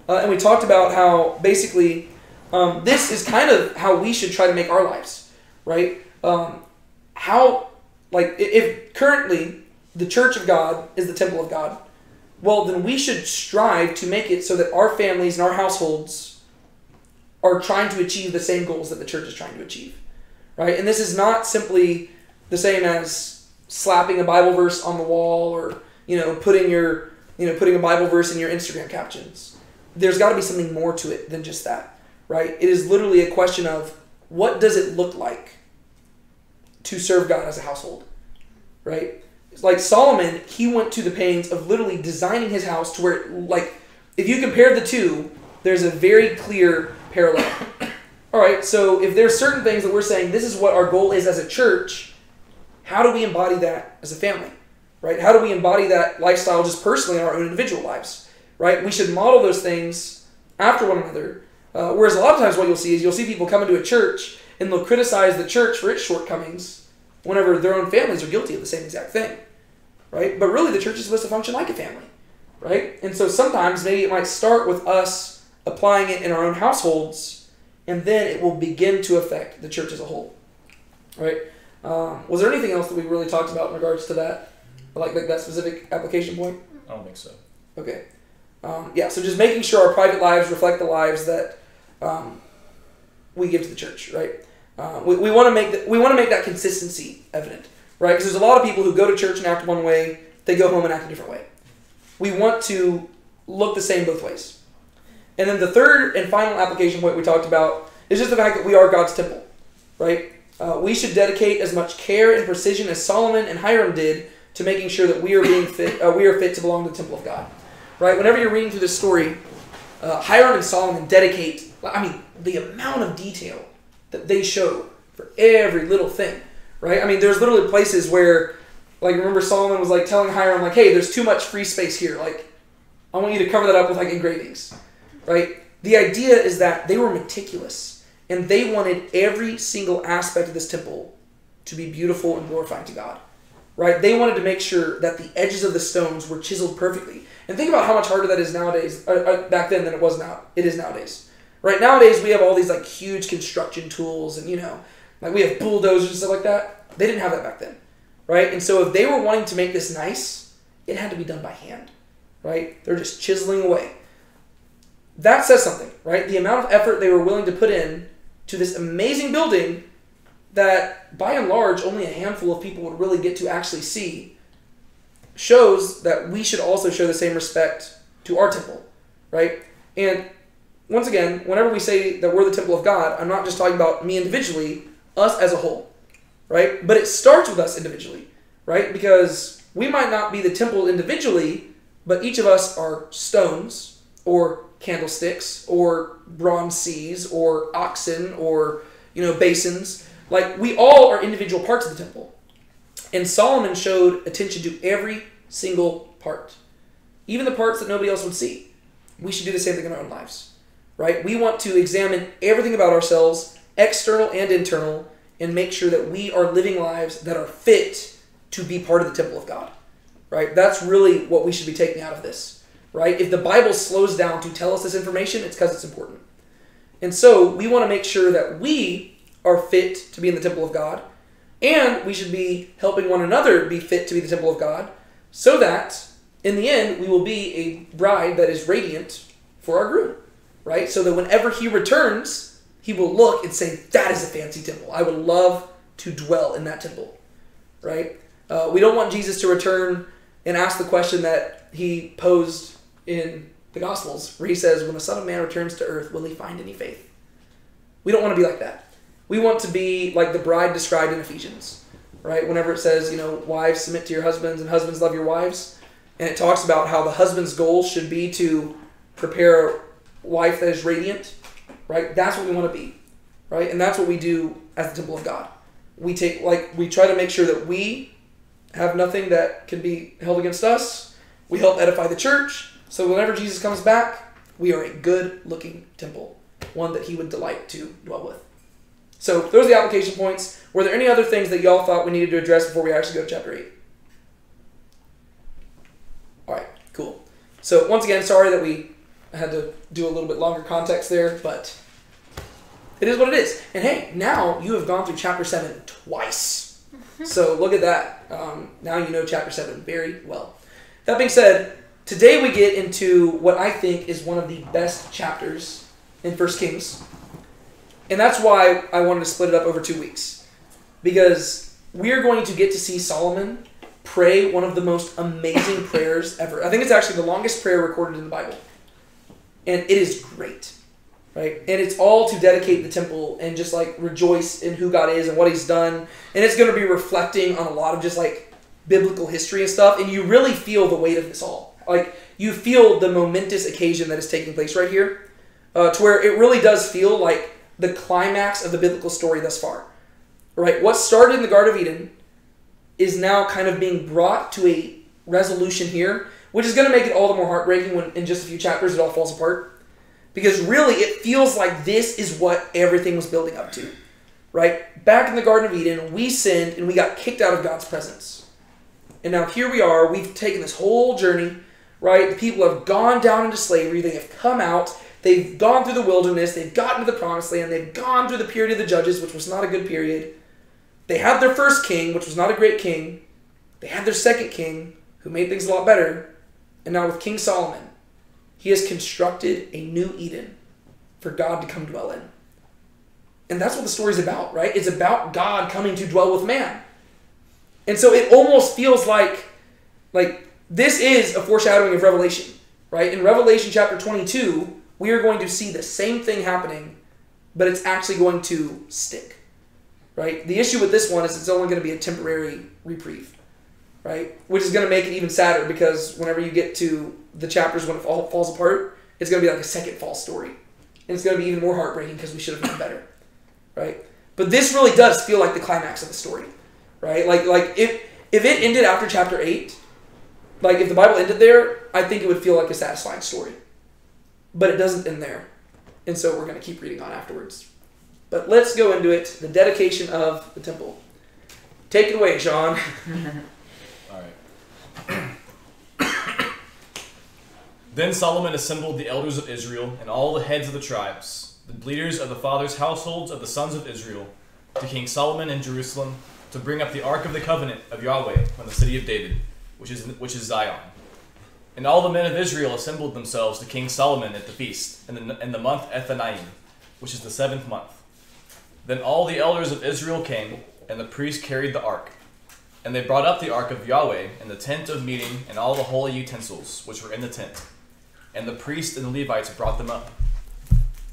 uh, and we talked about how basically um, this is kind of how we should try to make our lives, right? Um, how like if currently the church of God is the temple of God, well then we should strive to make it so that our families and our households are trying to achieve the same goals that the church is trying to achieve. Right? And this is not simply the same as slapping a Bible verse on the wall or, you know, putting your you know, putting a Bible verse in your Instagram captions. There's got to be something more to it than just that, right? It is literally a question of what does it look like to serve God as a household, right? Like Solomon, he went to the pains of literally designing his house to where, like, if you compare the two, there's a very clear parallel. All right, so if there's certain things that we're saying this is what our goal is as a church, how do we embody that as a family? Right? How do we embody that lifestyle just personally in our own individual lives? Right? We should model those things after one another. Uh, whereas a lot of times what you'll see is you'll see people come into a church and they'll criticize the church for its shortcomings whenever their own families are guilty of the same exact thing. right? But really, the church is supposed to function like a family, right? And so sometimes maybe it might start with us applying it in our own households, and then it will begin to affect the church as a whole, right? Um, was there anything else that we really talked about in regards to that, like, like that specific application point? I don't think so. Okay. Um, yeah, so just making sure our private lives reflect the lives that um, we give to the church, right? Uh, we we want to make that we want to make that consistency evident, right? Because there's a lot of people who go to church and act one way, they go home and act a different way. We want to look the same both ways. And then the third and final application point we talked about is just the fact that we are God's temple, right? Uh, we should dedicate as much care and precision as Solomon and Hiram did to making sure that we are being fit. Uh, we are fit to belong to the temple of God, right? Whenever you're reading through this story, uh, Hiram and Solomon dedicate. I mean, the amount of detail that they show for every little thing, right? I mean, there's literally places where, like, remember Solomon was like telling Hiram, like, "Hey, there's too much free space here. Like, I want you to cover that up with like engravings, right?" The idea is that they were meticulous and they wanted every single aspect of this temple to be beautiful and glorifying to God, right? They wanted to make sure that the edges of the stones were chiseled perfectly. And think about how much harder that is nowadays, uh, uh, back then than it was now. It is nowadays, right? Nowadays we have all these like huge construction tools, and you know, like we have bulldozers and stuff like that. They didn't have that back then, right? And so if they were wanting to make this nice, it had to be done by hand, right? They're just chiseling away. That says something, right? The amount of effort they were willing to put in to this amazing building that by and large only a handful of people would really get to actually see shows that we should also show the same respect to our temple, right? And once again, whenever we say that we're the temple of God, I'm not just talking about me individually, us as a whole, right? But it starts with us individually, right? Because we might not be the temple individually, but each of us are stones or candlesticks or bronze seas or oxen or you know basins. Like we all are individual parts of the temple. And Solomon showed attention to every single part, even the parts that nobody else would see. We should do the same thing in our own lives, right? We want to examine everything about ourselves, external and internal, and make sure that we are living lives that are fit to be part of the temple of God, right? That's really what we should be taking out of this, right? If the Bible slows down to tell us this information, it's because it's important. And so we want to make sure that we are fit to be in the temple of God and we should be helping one another be fit to be the temple of God so that in the end we will be a bride that is radiant for our groom, right? So that whenever he returns, he will look and say, That is a fancy temple. I would love to dwell in that temple, right? Uh, we don't want Jesus to return and ask the question that he posed in the Gospels, where he says, When the Son of Man returns to earth, will he find any faith? We don't want to be like that. We want to be like the bride described in Ephesians, right? Whenever it says, you know, wives submit to your husbands and husbands love your wives, and it talks about how the husband's goal should be to prepare a wife that is radiant, right? That's what we want to be, right? And that's what we do as the temple of God. We take, like, we try to make sure that we have nothing that can be held against us. We help edify the church, so whenever Jesus comes back, we are a good looking temple, one that he would delight to dwell with. So those are the application points. Were there any other things that y'all thought we needed to address before we actually go to chapter 8? All right, cool. So once again, sorry that we had to do a little bit longer context there, but it is what it is. And hey, now you have gone through chapter 7 twice. So look at that. Um, now you know chapter 7 very well. That being said, today we get into what I think is one of the best chapters in First Kings. And that's why I wanted to split it up over two weeks. Because we're going to get to see Solomon pray one of the most amazing prayers ever. I think it's actually the longest prayer recorded in the Bible. And it is great. Right? And it's all to dedicate the temple and just like rejoice in who God is and what he's done. And it's going to be reflecting on a lot of just like biblical history and stuff. And you really feel the weight of this all. Like you feel the momentous occasion that is taking place right here. Uh, to where it really does feel like the climax of the biblical story thus far. Right? What started in the Garden of Eden is now kind of being brought to a resolution here, which is going to make it all the more heartbreaking when in just a few chapters it all falls apart. Because really, it feels like this is what everything was building up to. Right? Back in the Garden of Eden, we sinned and we got kicked out of God's presence. And now here we are. We've taken this whole journey, right? The people have gone down into slavery. They have come out. They've gone through the wilderness. They've gotten to the promised land. They've gone through the period of the judges, which was not a good period. They had their first king, which was not a great king. They had their second king, who made things a lot better. And now with King Solomon, he has constructed a new Eden for God to come dwell in. And that's what the story's about, right? It's about God coming to dwell with man. And so it almost feels like like this is a foreshadowing of Revelation, right? In Revelation chapter 22, we are going to see the same thing happening, but it's actually going to stick. Right? The issue with this one is it's only going to be a temporary reprieve, right? Which is going to make it even sadder because whenever you get to the chapters when it all falls apart, it's going to be like a second false story. And it's going to be even more heartbreaking because we should have done better, right? But this really does feel like the climax of the story, right? Like like if if it ended after chapter 8, like if the Bible ended there, I think it would feel like a satisfying story. But it doesn't end there. And so we're going to keep reading on afterwards. But let's go into it the dedication of the temple. Take it away, Sean. All right. then Solomon assembled the elders of Israel and all the heads of the tribes, the leaders of the fathers' households of the sons of Israel, to King Solomon in Jerusalem to bring up the ark of the covenant of Yahweh from the city of David, which is which is Zion. And all the men of Israel assembled themselves to King Solomon at the feast in the, in the month Ethanim, which is the seventh month. Then all the elders of Israel came, and the priests carried the ark. And they brought up the ark of Yahweh and the tent of meeting and all the holy utensils which were in the tent. And the priests and the Levites brought them up.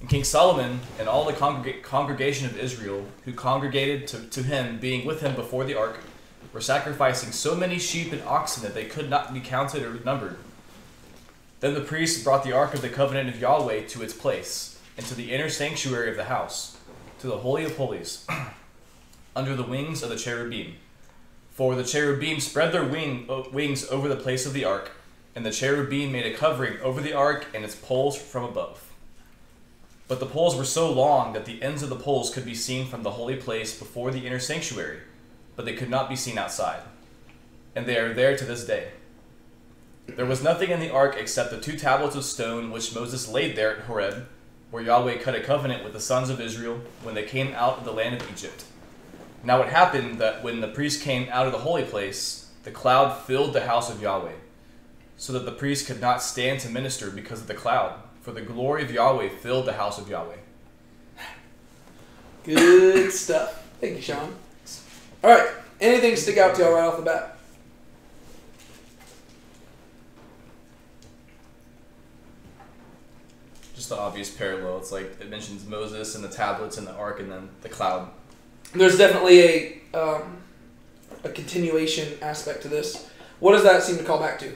And King Solomon and all the congrega- congregation of Israel who congregated to, to him, being with him before the ark, were sacrificing so many sheep and oxen that they could not be counted or numbered. Then the priests brought the ark of the covenant of Yahweh to its place, into the inner sanctuary of the house, to the Holy of Holies, under the wings of the cherubim. For the cherubim spread their wing, wings over the place of the ark, and the cherubim made a covering over the ark and its poles from above. But the poles were so long that the ends of the poles could be seen from the holy place before the inner sanctuary, but they could not be seen outside. And they are there to this day. There was nothing in the ark except the two tablets of stone which Moses laid there at Horeb, where Yahweh cut a covenant with the sons of Israel when they came out of the land of Egypt. Now it happened that when the priests came out of the holy place, the cloud filled the house of Yahweh, so that the priests could not stand to minister because of the cloud, for the glory of Yahweh filled the house of Yahweh. Good stuff. Thank you, Sean. All right. Anything stick out to y'all right off the bat? Just the obvious parallel. It's like it mentions Moses and the tablets and the ark and then the cloud. There's definitely a um, a continuation aspect to this. What does that seem to call back to?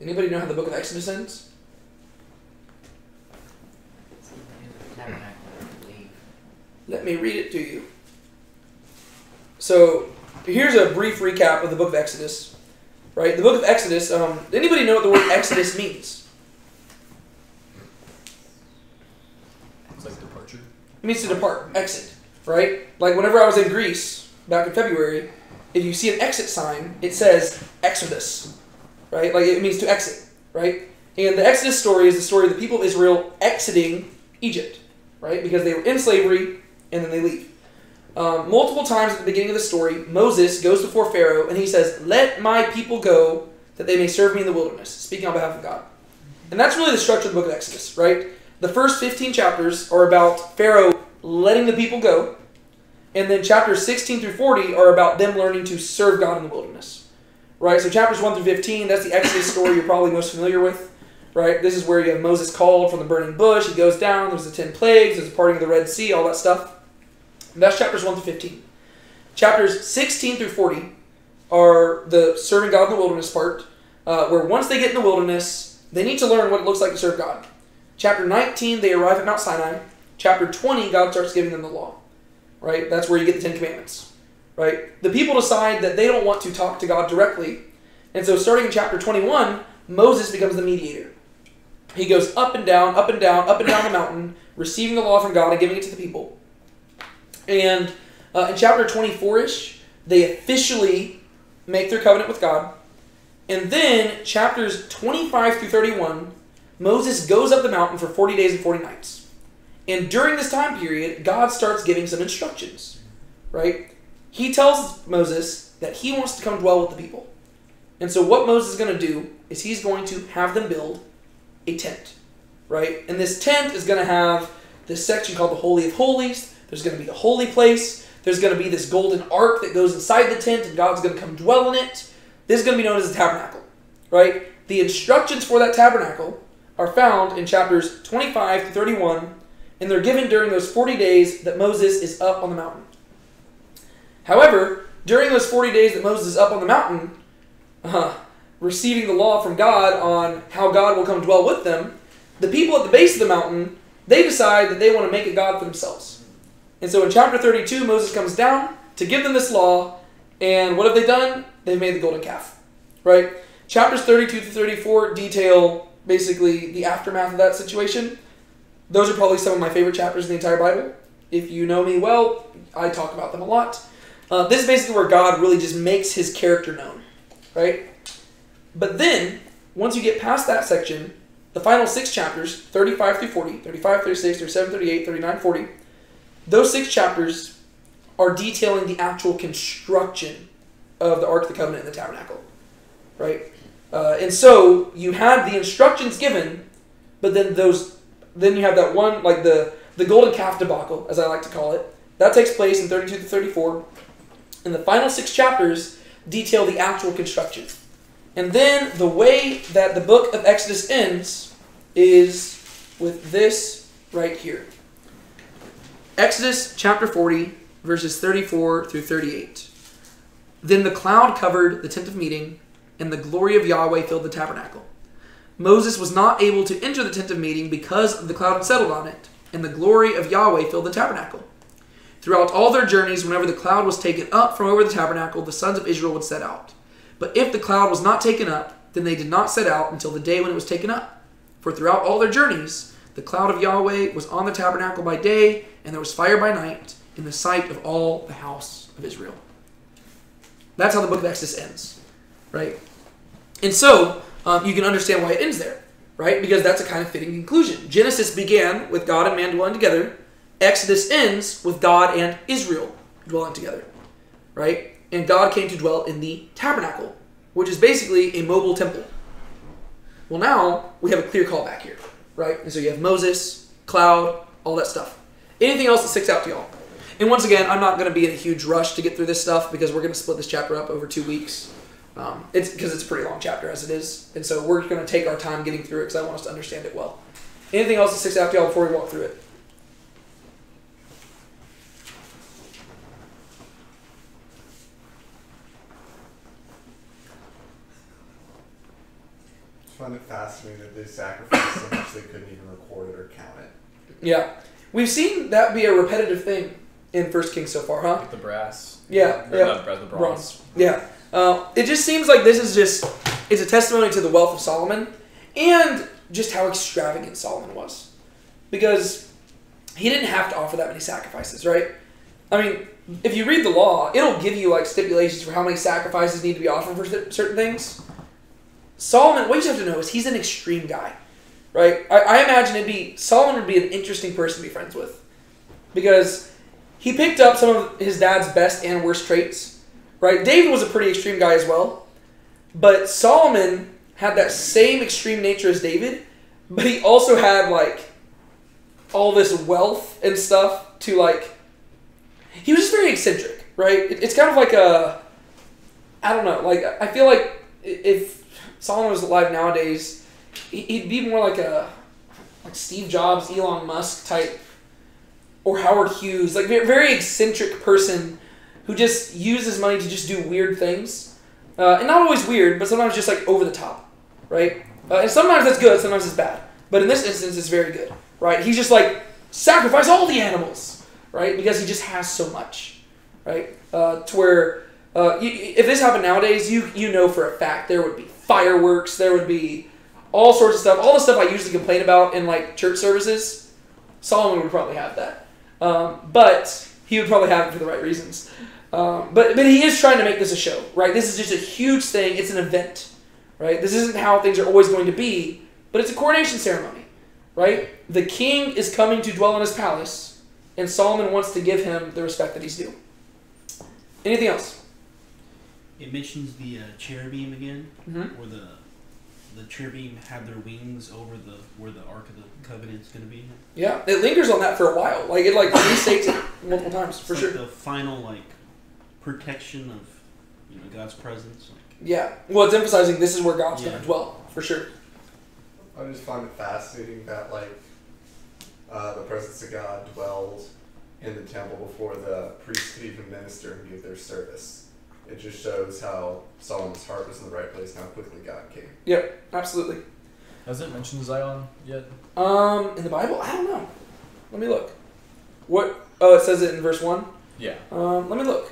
Anybody know how the Book of Exodus ends? It's in the tabernacle, I believe. Let me read it to you. So here's a brief recap of the Book of Exodus. Right, the Book of Exodus. Um, anybody know what the word Exodus means? It's like departure. It means to depart, exit, right? Like whenever I was in Greece back in February, if you see an exit sign, it says Exodus, right? Like it means to exit, right? And the Exodus story is the story of the people of Israel exiting Egypt, right? Because they were in slavery and then they leave. Um, multiple times at the beginning of the story, Moses goes before Pharaoh and he says, Let my people go that they may serve me in the wilderness, speaking on behalf of God. And that's really the structure of the book of Exodus, right? The first 15 chapters are about Pharaoh letting the people go, and then chapters 16 through 40 are about them learning to serve God in the wilderness, right? So chapters 1 through 15, that's the Exodus story you're probably most familiar with, right? This is where you have Moses called from the burning bush. He goes down, there's the 10 plagues, there's the parting of the Red Sea, all that stuff. And that's chapters 1 through 15. Chapters 16 through 40 are the serving God in the wilderness part, uh, where once they get in the wilderness, they need to learn what it looks like to serve God. Chapter 19, they arrive at Mount Sinai. Chapter 20, God starts giving them the law. Right? That's where you get the Ten Commandments. Right? The people decide that they don't want to talk to God directly. And so starting in chapter 21, Moses becomes the mediator. He goes up and down, up and down, up and down the mountain, receiving the law from God and giving it to the people. And uh, in chapter 24 ish, they officially make their covenant with God. And then chapters 25 through 31, Moses goes up the mountain for 40 days and 40 nights. And during this time period, God starts giving some instructions, right? He tells Moses that he wants to come dwell with the people. And so what Moses is going to do is he's going to have them build a tent, right? And this tent is going to have this section called the Holy of Holies. There's going to be the holy place. There's going to be this golden ark that goes inside the tent, and God's going to come dwell in it. This is going to be known as the tabernacle, right? The instructions for that tabernacle are found in chapters 25 to 31, and they're given during those 40 days that Moses is up on the mountain. However, during those 40 days that Moses is up on the mountain, uh, receiving the law from God on how God will come dwell with them, the people at the base of the mountain, they decide that they want to make a God for themselves. And so in chapter 32, Moses comes down to give them this law, and what have they done? They've made the golden calf, right? Chapters 32 to 34 detail basically the aftermath of that situation. Those are probably some of my favorite chapters in the entire Bible. If you know me well, I talk about them a lot. Uh, this is basically where God really just makes his character known, right? But then, once you get past that section, the final six chapters 35 through 40, 35, 36, 37, 38, 39, 40 those six chapters are detailing the actual construction of the Ark of the Covenant and the tabernacle, right? Uh, and so you had the instructions given, but then those, then you have that one like the the golden calf debacle, as I like to call it. That takes place in 32 to 34. And the final six chapters detail the actual construction. And then the way that the book of Exodus ends is with this right here. Exodus chapter 40, verses 34 through 38. Then the cloud covered the tent of meeting, and the glory of Yahweh filled the tabernacle. Moses was not able to enter the tent of meeting because the cloud had settled on it, and the glory of Yahweh filled the tabernacle. Throughout all their journeys, whenever the cloud was taken up from over the tabernacle, the sons of Israel would set out. But if the cloud was not taken up, then they did not set out until the day when it was taken up. For throughout all their journeys, the cloud of Yahweh was on the tabernacle by day, and there was fire by night in the sight of all the house of Israel. That's how the book of Exodus ends, right? And so um, you can understand why it ends there, right? Because that's a kind of fitting conclusion. Genesis began with God and man dwelling together. Exodus ends with God and Israel dwelling together, right? And God came to dwell in the tabernacle, which is basically a mobile temple. Well, now we have a clear callback here, right? And so you have Moses, cloud, all that stuff. Anything else that sticks out to y'all? And once again, I'm not going to be in a huge rush to get through this stuff because we're going to split this chapter up over two weeks. Um, it's because it's a pretty long chapter as it is, and so we're going to take our time getting through it because I want us to understand it well. Anything else that sticks out to y'all before we walk through it? Find it fascinating that they sacrificed so much they couldn't even record it or count it. Yeah, we've seen that be a repetitive thing in First Kings so far, huh? Like the brass. Yeah, Or yeah. the brass, the bronze. Bronze. Yeah. Uh, it just seems like this is just it's a testimony to the wealth of Solomon and just how extravagant Solomon was. Because he didn't have to offer that many sacrifices, right? I mean, if you read the law, it'll give you like stipulations for how many sacrifices need to be offered for certain things. Solomon, what you have to know is he's an extreme guy, right? I, I imagine it'd be Solomon would be an interesting person to be friends with because he picked up some of his dad's best and worst traits, right? David was a pretty extreme guy as well, but Solomon had that same extreme nature as David, but he also had like all this wealth and stuff to like. He was just very eccentric, right? It- It's kind of like a. I don't know. Like I feel like if Solomon was alive nowadays, he- he'd be more like a like Steve Jobs, Elon Musk type or Howard Hughes, like very eccentric person who just uses money to just do weird things, uh, and not always weird, but sometimes just like over the top, right? Uh, and sometimes that's good, sometimes it's bad. But in this instance, it's very good, right? He's just like sacrifice all the animals, right? Because he just has so much, right? Uh, to where uh, you, if this happened nowadays, you you know for a fact there would be fireworks, there would be all sorts of stuff, all the stuff I usually complain about in like church services. Solomon would probably have that, um, but he would probably have it for the right reasons. Um, but but he is trying to make this a show, right? This is just a huge thing. It's an event, right? This isn't how things are always going to be, but it's a coronation ceremony, right? The king is coming to dwell in his palace, and Solomon wants to give him the respect that he's due. Anything else? It mentions the uh, cherubim again, Mhm. where the the cherubim have their wings over the where the Ark of the Covenant is going to be. Yeah, it lingers on that for a while. Like it like restates it multiple times for It's sure. The final like protection of you know God's presence. Like, Yeah. Well, it's emphasizing this is where God's going to dwell for sure. I just find it fascinating that like uh, the presence of God dwelled in the temple before the priests could even minister and give their service. It just shows how Solomon's heart was in the right place and how quickly God came. Yep, absolutely. Has it mentioned Zion yet? Um, in the Bible, I don't know. Let me look. What? Oh, it says it in verse one. Yeah. Um, let me look.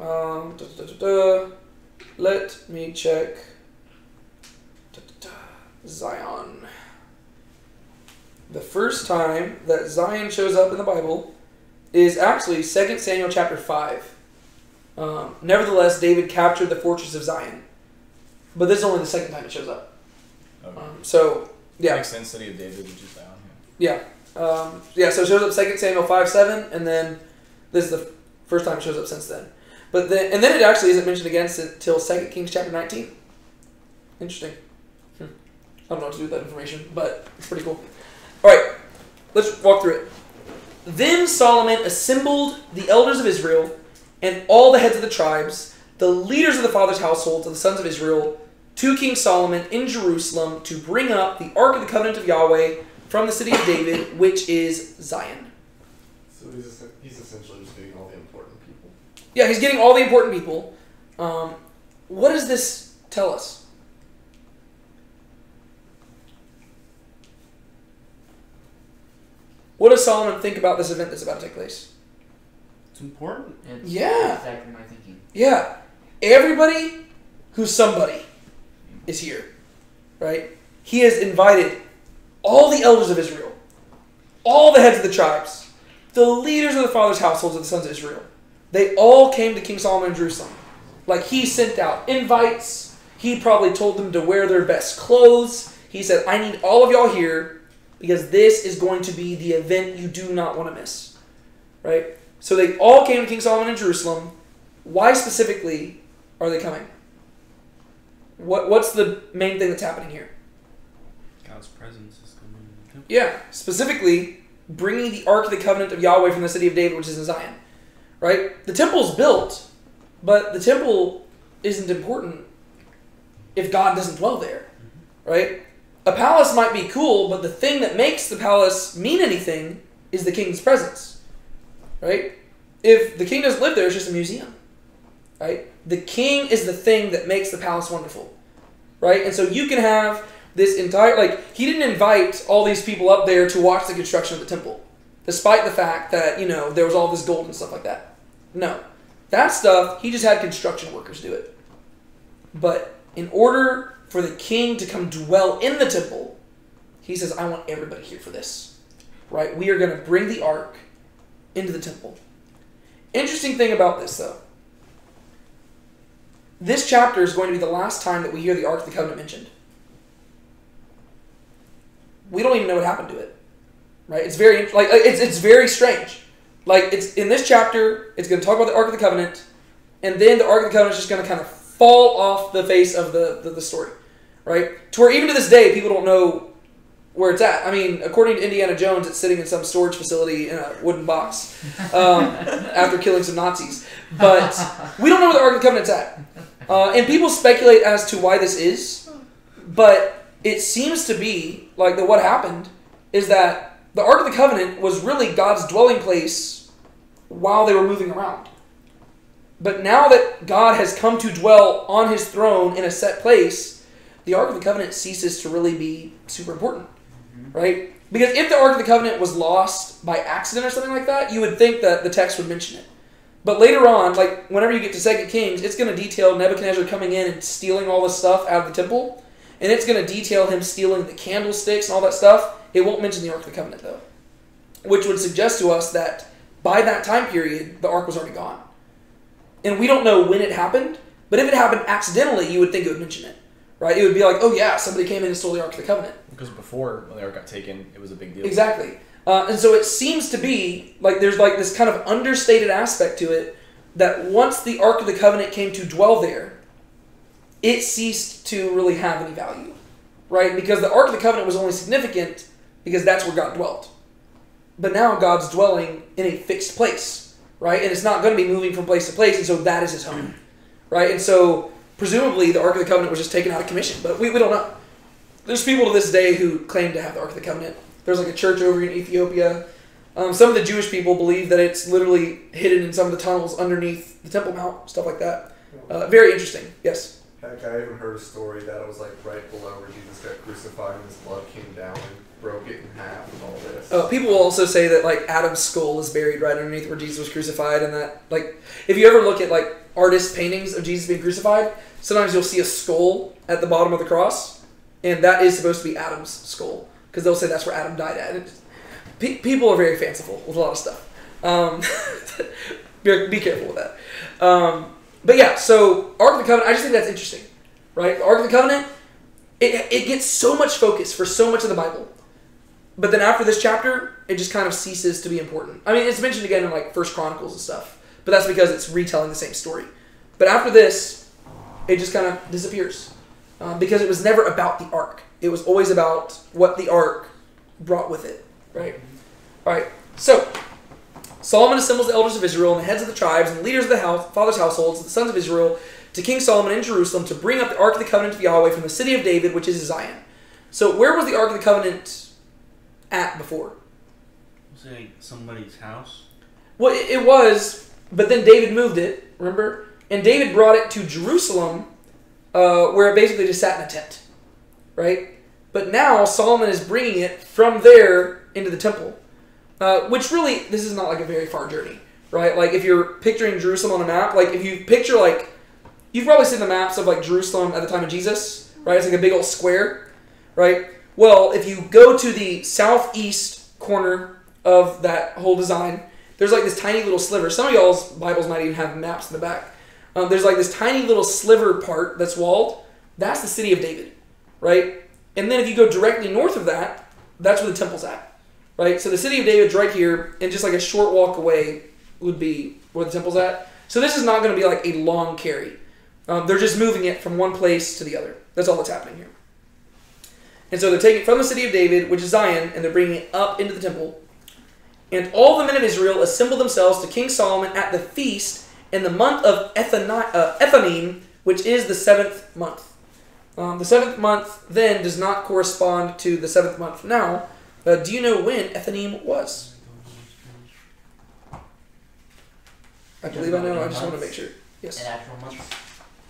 Um, da, da, da, da. Let me check. Da, da, da. Zion. The first time that Zion shows up in the Bible is actually 2 Samuel chapter 5. Um, nevertheless, David captured the fortress of Zion. But this is only the second time it shows up. Okay. Um, so, yeah. Makes sense. City of David, which is Zion. Yeah. Um, yeah, so it shows up 2 Samuel 5 7, and then this is the first time it shows up since then. But then, and then it actually isn't mentioned again until 2 Kings chapter 19. Interesting. Hmm. I don't know what to do with that information, but it's pretty cool. All right, let's walk through it. Then Solomon assembled the elders of Israel and all the heads of the tribes, the leaders of the fathers' households of the sons of Israel, to King Solomon in Jerusalem to bring up the ark of the covenant of Yahweh from the city of David, which is Zion. So he's, he's essentially just getting all the important people. Yeah, he's getting all the important people. Um, what does this tell us? What does Solomon think about this event that's about to take place? It's important. It's Yeah. exactly my thinking. Yeah, everybody who's somebody is here, right? He has invited all the elders of Israel, all the heads of the tribes, the leaders of the fathers' households of the sons of Israel. They all came to King Solomon in Jerusalem. Like he sent out invites. He probably told them to wear their best clothes. He said, I need all of y'all here because this is going to be the event you do not want to miss. Right? So they all came to King Solomon in Jerusalem. Why specifically are they coming? What What's the main thing that's happening here? God's presence is coming in the temple. Yeah, specifically bringing the Ark of the Covenant of Yahweh from the city of David, which is in Zion. Right? The temple's built, but the temple isn't important if God doesn't dwell there. Mm-hmm. Right? A palace might be cool, but the thing that makes the palace mean anything is the king's presence. Right? If the king doesn't live there, it's just a museum. Right? The king is the thing that makes the palace wonderful. Right? And so you can have this entire like he didn't invite all these people up there to watch the construction of the temple despite the fact that you know there was all this gold and stuff like that no that stuff he just had construction workers do it but in order for the king to come dwell in the temple he says i want everybody here for this right we are going to bring the ark into the temple interesting thing about this though this chapter is going to be the last time that we hear the ark of the covenant mentioned we don't even know what happened to it. Right? It's very like uh, it's it's very strange. Like it's in this chapter, it's going to talk about the Ark of the Covenant, and then the Ark of the Covenant is just going to kind of fall off the face of the, the the story, right? To where even to this day, people don't know where it's at. I mean, according to Indiana Jones, it's sitting in some storage facility in a wooden box um, after killing some Nazis. But we don't know where the Ark of the Covenant's at, uh, and people speculate as to why this is, but it seems to be like that what happened is that the Ark of the Covenant was really God's dwelling place while they were moving around. But now that God has come to dwell on his throne in a set place, the Ark of the Covenant ceases to really be super important. Right? Because if the Ark of the Covenant was lost by accident or something like that, you would think that the text would mention it. But later on, like whenever you get to Second Kings, it's going to detail Nebuchadnezzar coming in and stealing all this stuff out of the temple. And it's going to detail him stealing the candlesticks and all that stuff. It won't mention the Ark of the Covenant, though. which would suggest to us that by that time period, the ark was already gone. And we don't know when it happened, but if it happened accidentally, you would think it would mention it, right? It would be like, oh yeah, somebody came in and stole the ark of the covenant. Because before when the ark got taken, it was a big deal. Exactly. Uh, and so it seems to be like there's like this kind of understated aspect to it that once the Ark of the Covenant came to dwell there, it ceased to really have any value, right? Because the Ark of the Covenant was only significant because that's where God dwelt. But now God's dwelling in a fixed place, right? And it's not going to be moving from place to place, and so that is his home, right? And so presumably the Ark of the Covenant was just taken out of commission, but we, we don't know. There's people to this day who claim to have the Ark of the Covenant. There's like a church over in Ethiopia. Um, some of the Jewish people believe that it's literally hidden in some of the tunnels underneath the Temple Mount, stuff like that. Uh, very interesting. Yes. Heck, I even heard a story that it was like right below where Jesus got crucified and his blood came down and broke it in half and all this. Uh, people will also say that like Adam's skull is buried right underneath where Jesus was crucified, and that like if you ever look at like artist paintings of Jesus being crucified, sometimes you'll see a skull at the bottom of the cross, and that is supposed to be Adam's skull because they'll say that's where Adam died at. Pe- people are very fanciful with a lot of stuff. Um, be, be careful with that. Um, but yeah, so Ark of the Covenant, I just think that's interesting, right? Ark of the Covenant, it, it gets so much focus for so much of the Bible. But then after this chapter, it just kind of ceases to be important. I mean, it's mentioned again in like First Chronicles and stuff, but that's because it's retelling the same story. But after this, it just kind of disappears um, because it was never about the ark. It was always about what the ark brought with it, right? All right. So Solomon assembles the elders of Israel and the heads of the tribes and the leaders of the house, fathers' households, the sons of Israel, to King Solomon in Jerusalem to bring up the ark of the covenant of Yahweh from the city of David, which is Zion. So where was the ark of the covenant at before? Like somebody's house? Well, it was, but then David moved it. Remember, and David brought it to Jerusalem, uh, where it basically just sat in a tent, right? But now Solomon is bringing it from there into the temple, uh, which really this is not like a very far journey, right? Like if you're picturing Jerusalem on a map, like if you picture like you've probably seen the maps of like Jerusalem at the time of Jesus, right? It's like a big old square, right? Well, if you go to the southeast corner of that whole design, there's like this tiny little sliver. Some of y'all's Bibles might even have maps in the back. Um, there's like this tiny little sliver part that's walled. That's the city of David, right? And then if you go directly north of that, that's where the temple's at, right? So the city of David's right here, and just like a short walk away would be where the temple's at. So this is not going to be like a long carry. Um, they're just moving it from one place to the other. That's all that's happening here. And so they're taking it from the city of David, which is Zion, and they're bringing it up into the temple. And all the men of Israel assembled themselves to King Solomon at the feast in the month of Ethani- uh, Ethanim, which is the seventh month. Um, the seventh month then does not correspond to the seventh month now. Uh, do you know when Ethanim was? I believe I know. I just want to make sure. Yes. An actual month.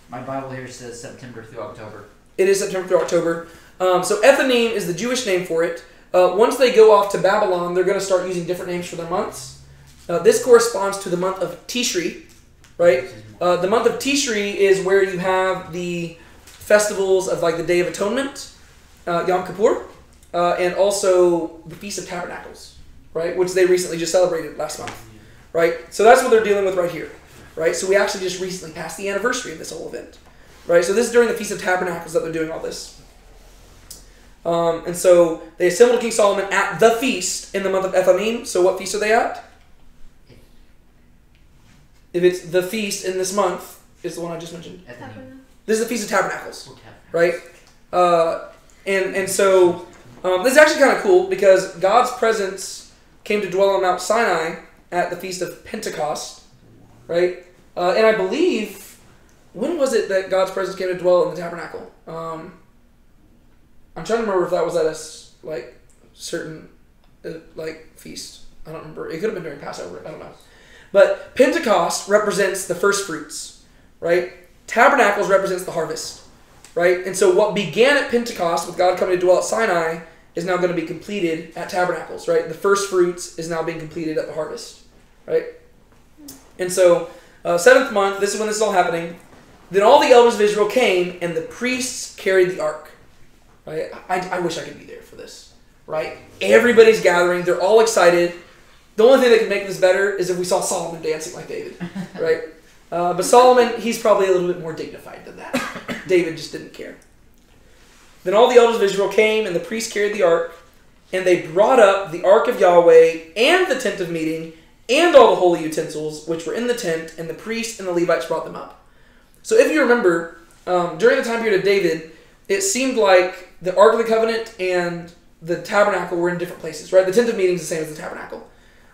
My Bible here says September through October. It is September through October. Um, so Ethanim is the Jewish name for it. Uh, once they go off to Babylon, they're going to start using different names for their months. Uh, this corresponds to the month of Tishri, right? Uh, the month of Tishri is where you have the festivals of like the Day of Atonement, uh, Yom Kippur, uh, and also the Feast of Tabernacles, right? Which they recently just celebrated last month, right? So that's what they're dealing with right here, right? So we actually just recently passed the anniversary of this whole event, right? So this is during the Feast of Tabernacles that they're doing all this. Um, and so they assembled King Solomon at the feast in the month of Ethanim. So what feast are they at? If it's the feast in this month, is the one I just mentioned. This is the Feast of Tabernacles, right? Uh, and and so um, this is actually kind of cool because God's presence came to dwell on Mount Sinai at the Feast of Pentecost, right? Uh, and I believe when was it that God's presence came to dwell in the tabernacle? Um, I'm trying to remember if that was at a like certain uh, like feast. I don't remember. It could have been during Passover. I don't know. But Pentecost represents the first fruits, right? Tabernacles represents the harvest, right? And so what began at Pentecost with God coming to dwell at Sinai is now going to be completed at Tabernacles, right? The first fruits is now being completed at the harvest, right? And so uh, seventh month, this is when this is all happening. Then all the elders of Israel came, and the priests carried the ark. Right? I, I wish I could be there for this. right? Everybody's gathering. They're all excited. The only thing that could make this better is if we saw Solomon dancing like David, right? Uh, but Solomon, he's probably a little bit more dignified than that. David just didn't care. Then all the elders of Israel came, and the priests carried the ark, and they brought up the ark of Yahweh and the tent of meeting and all the holy utensils which were in the tent, and the priests and the Levites brought them up. So if you remember, um, during the time period of David, it seemed like the Ark of the Covenant and the tabernacle were in different places, right? The tent of meeting is the same as the tabernacle,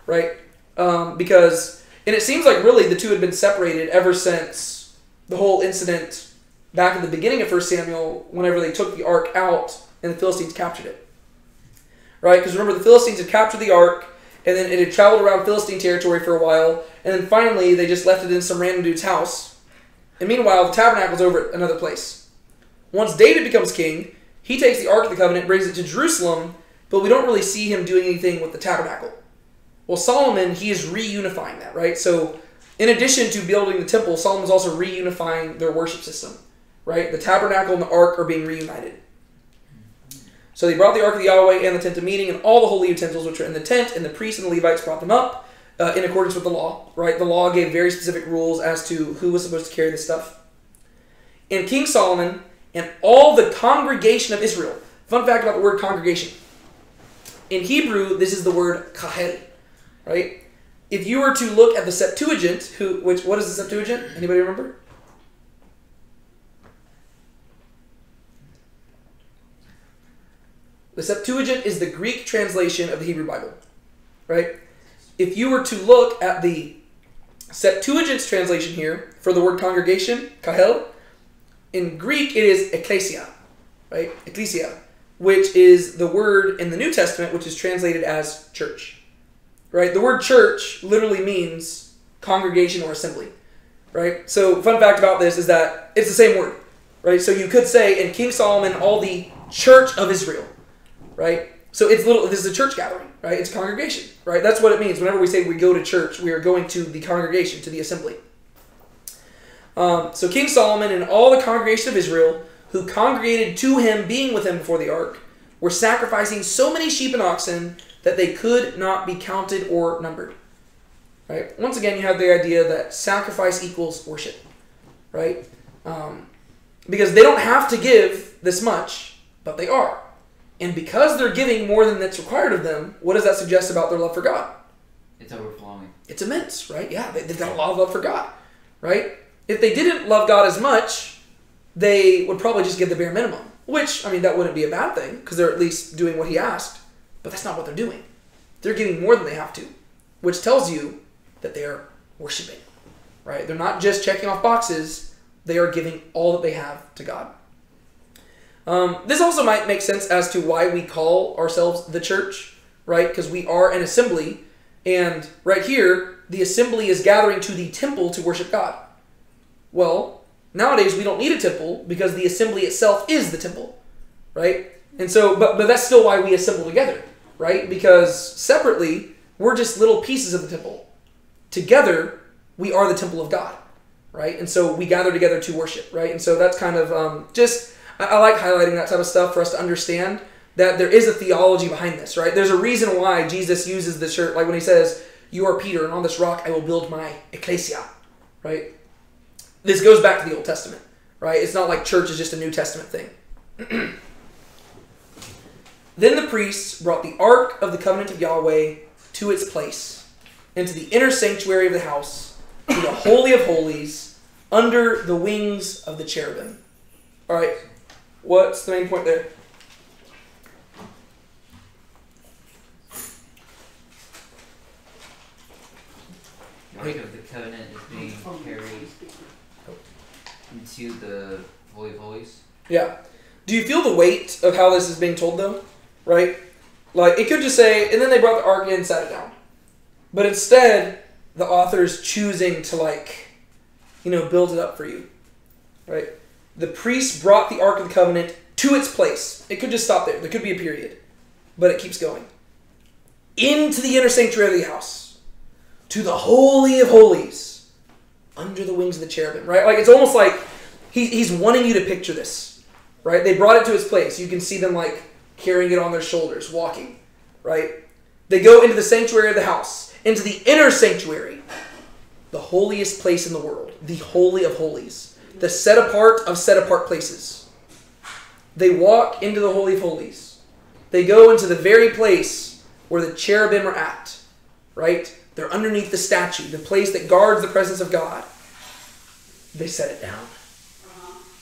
right? Um, because, and it seems like really the two had been separated ever since the whole incident back in the beginning of 1 Samuel, whenever they took the ark out and the Philistines captured it, right? Because remember, the Philistines had captured the ark, and then it had traveled around Philistine territory for a while, and then finally they just left it in some random dude's house. And meanwhile, the tabernacle's over at another place. Once David becomes king, he takes the Ark of the Covenant, brings it to Jerusalem, but we don't really see him doing anything with the tabernacle. Well, Solomon, he is reunifying that, right? So, in addition to building the temple, Solomon's also reunifying their worship system, right? The tabernacle and the ark are being reunited. So they brought the ark of Yahweh and the tent of meeting and all the holy utensils which are in the tent, and the priests and the Levites brought them up uh, in accordance with the law, right? The law gave very specific rules as to who was supposed to carry this stuff. And King Solomon and all the congregation of Israel. Fun fact about the word congregation. In Hebrew, this is the word kahel, right? If you were to look at the Septuagint, who which what is the Septuagint? Anybody remember? The Septuagint is the Greek translation of the Hebrew Bible, right? If you were to look at the Septuagint's translation here for the word congregation, kahel, in Greek it is ecclesia, right? Ecclesia, which is the word in the New Testament which is translated as church, right? The word church literally means congregation or assembly, right? So, fun fact about this is that it's the same word, right? So you could say in King Solomon, all the church of Israel, right? So it's little. This is a church gathering, right? It's congregation, right? That's what it means. Whenever we say we go to church, we are going to the congregation, to the assembly. Um, so King Solomon and all the congregation of Israel, who congregated to him, being with him before the ark, were sacrificing so many sheep and oxen that they could not be counted or numbered. Right. Once again, you have the idea that sacrifice equals worship, right? Um, because they don't have to give this much, but they are. And because they're giving more than that's required of them, what does that suggest about their love for God? It's overflowing. It's immense, right? Yeah, they, they've got a lot of love for God, right? If they didn't love God as much, they would probably just give the bare minimum. Which, I mean, that wouldn't be a bad thing because they're at least doing what He asked. But that's not what they're doing. They're giving more than they have to, which tells you that they are worshiping, right? They're not just checking off boxes, they are giving all that they have to God. Um, this also might make sense as to why we call ourselves the church, right? Because we are an assembly, and right here, the assembly is gathering to the temple to worship God. Well, nowadays we don't need a temple because the assembly itself is the temple, right? And so, but but that's still why we assemble together, right? Because separately, we're just little pieces of the temple. Together, we are the temple of God, right? And so we gather together to worship, right? And so that's kind of um, just I, I like highlighting that type of stuff for us to understand that there is a theology behind this, right? There's a reason why Jesus uses this shirt, like when he says, "You are Peter, and on this rock I will build my ecclesia," right? This goes back to the Old Testament, right? It's not like church is just a New Testament thing. then the priests brought the ark of the covenant of Yahweh to its place, into the inner sanctuary of the house, to the holy of holies, under the wings of the cherubim. All right, what's the main point there? The Ark of the Covenant is being carried into the Holy of Holies. Yeah. Do you feel the weight of how this is being told, though? Right? Like, it could just say, and then they brought the ark in and sat it down. But instead, the author is choosing to, like, you know, build it up for you. Right? The priest brought the ark of the covenant to its place. It could just stop there. There could be a period. But it keeps going. Into the inner sanctuary of the house. To the holy of holies. Under the wings of the cherubim. Right? Like, it's almost like he, he's wanting you to picture this right? They brought it to its place. You can see them like carrying it on their shoulders, walking, right? They go into the sanctuary of the house, into the inner sanctuary, the holiest place in the world, the holy of holies, the set apart of set apart places. They walk into the holy of holies. They go into the very place where the cherubim are at, right? They're underneath the statue, the place that guards the presence of God. They set it down.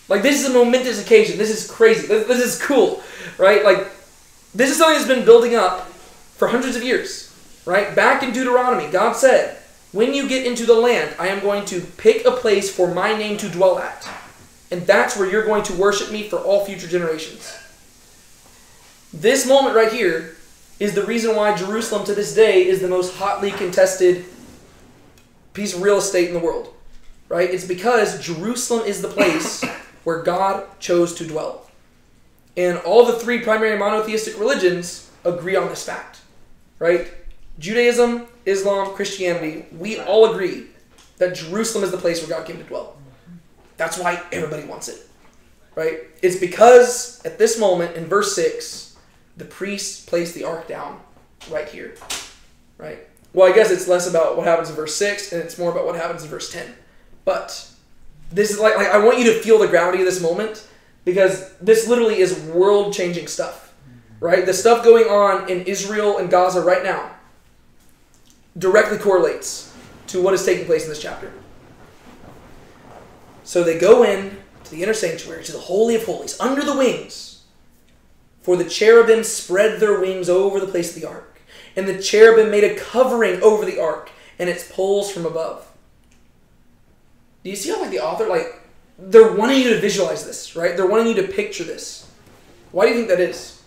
Like this is a momentous occasion. This is crazy. This, this is cool, right? Like this is something that's been building up for hundreds of years, right? Back in Deuteronomy, God said, "When you get into the land, I am going to pick a place for my name to dwell at, and that's where you're going to worship me for all future generations." This moment right here is the reason why Jerusalem to this day is the most hotly contested piece of real estate in the world. Right? It's because Jerusalem is the place where God chose to dwell. And all the three primary monotheistic religions agree on this fact. Right? Judaism, Islam, Christianity, we all agree that Jerusalem is the place where God came to dwell. That's why everybody wants it. Right? It's because at this moment in verse 6, the priests place the ark down right here. Right? Well, I guess it's less about what happens in verse 6 and it's more about what happens in verse 10. But this is like, like I want you to feel the gravity of this moment because this literally is world changing stuff. Right? The stuff going on in Israel and Gaza right now directly correlates to what is taking place in this chapter. So they go in to the inner sanctuary, to the Holy of Holies, under the wings. For the cherubim spread their wings over the place of the ark, and the cherubim made a covering over the ark and its poles from above. Do you see how like the author like they're wanting you to visualize this, right? They're wanting you to picture this. Why do you think that is?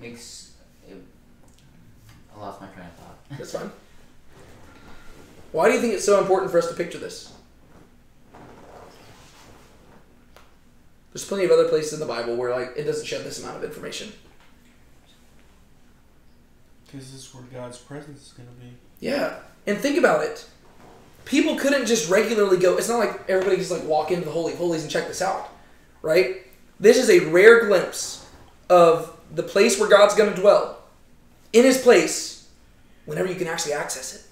Makes. It, I lost my train of thought. That's fine. Why do you think it's so important for us to picture this? There's plenty of other places in the Bible where like it doesn't shed this amount of information. Because this is where God's presence is going to be. Yeah, and think about it. People couldn't just regularly go. It's not like everybody just like walk into the holy of holies and check this out, right? This is a rare glimpse of the place where God's going to dwell, in His place, whenever you can actually access it,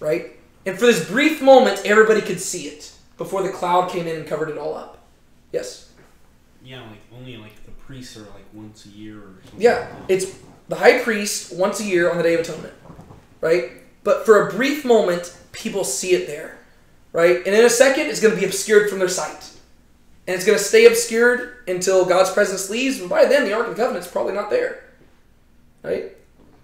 right? And for this brief moment, everybody could see it before the cloud came in and covered it all up. Yes. Yeah, like only like the priests are like once a year or something. Yeah, like it's the high priest once a year on the Day of Atonement, right? But for a brief moment, people see it there, right? And in a second, it's going to be obscured from their sight. And it's going to stay obscured until God's presence leaves. And by then, the Ark of the Covenant's probably not there, right?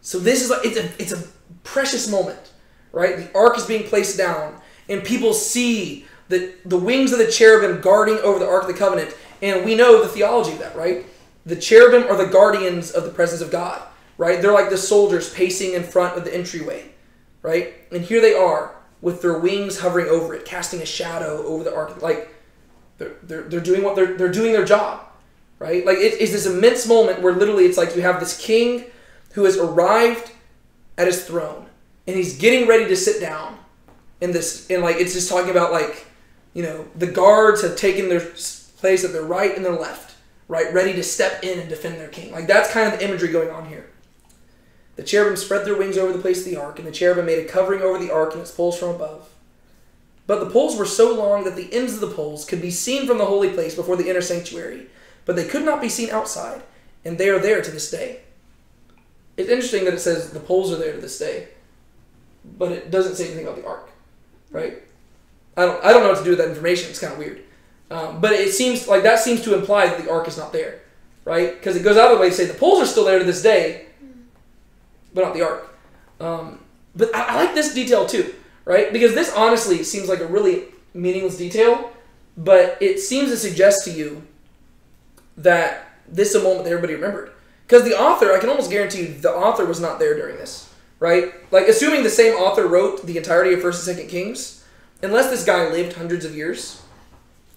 So this is like it's a it's a precious moment, right? The Ark is being placed down, and people see the the wings of the cherubim guarding over the Ark of the Covenant, and we know the theology of that, right? The cherubim are the guardians of the presence of God, right? They're like the soldiers pacing in front of the entryway, right? And here they are with their wings hovering over it, casting a shadow over the ark. Like they're, they're, they're doing what they're, they're doing their job, right? Like it is this immense moment where literally it's like you have this king who has arrived at his throne and he's getting ready to sit down in this, and like it's just talking about like, you know, the guards have taken their place at their right and their left, right, ready to step in and defend their king. Like that's kind of the imagery going on here. The cherubim spread their wings over the place of the ark, and the cherubim made a covering over the ark and its poles from above. But the poles were so long that the ends of the poles could be seen from the holy place before the inner sanctuary, but they could not be seen outside, and they are there to this day. It's interesting that it says the poles are there to this day, but it doesn't say anything about the ark, right? I don't, I don't know what to do with that information. It's kind of weird. Um, but it seems like that seems to imply that the ark is not there, right? Because it goes out of the way to say the poles are still there to this day, but not the ark. Um, but I, I like this detail too, right? Because this honestly seems like a really meaningless detail, but it seems to suggest to you that this is a moment that everybody remembered. Because the author, I can almost guarantee you, the author was not there during this, right? Like, assuming the same author wrote the entirety of First and Second Kings, unless this guy lived hundreds of years,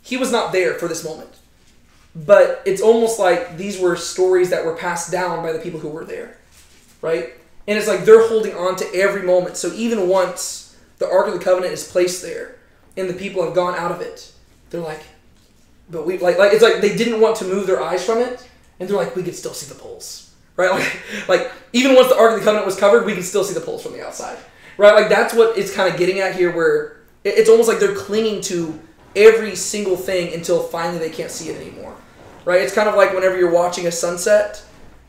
he was not there for this moment. But it's almost like these were stories that were passed down by the people who were there, right? And it's like they're holding on to every moment. So even once the Ark of the Covenant is placed there, and the people have gone out of it. They're like, but we like like it's like they didn't want to move their eyes from it, and they're like, we could still see the poles, right? Like like even once the Ark of the Covenant was covered, we can still see the poles from the outside, right? Like that's what it's kind of getting at here, where it's almost like they're clinging to every single thing until finally they can't see it anymore, right? It's kind of like whenever you're watching a sunset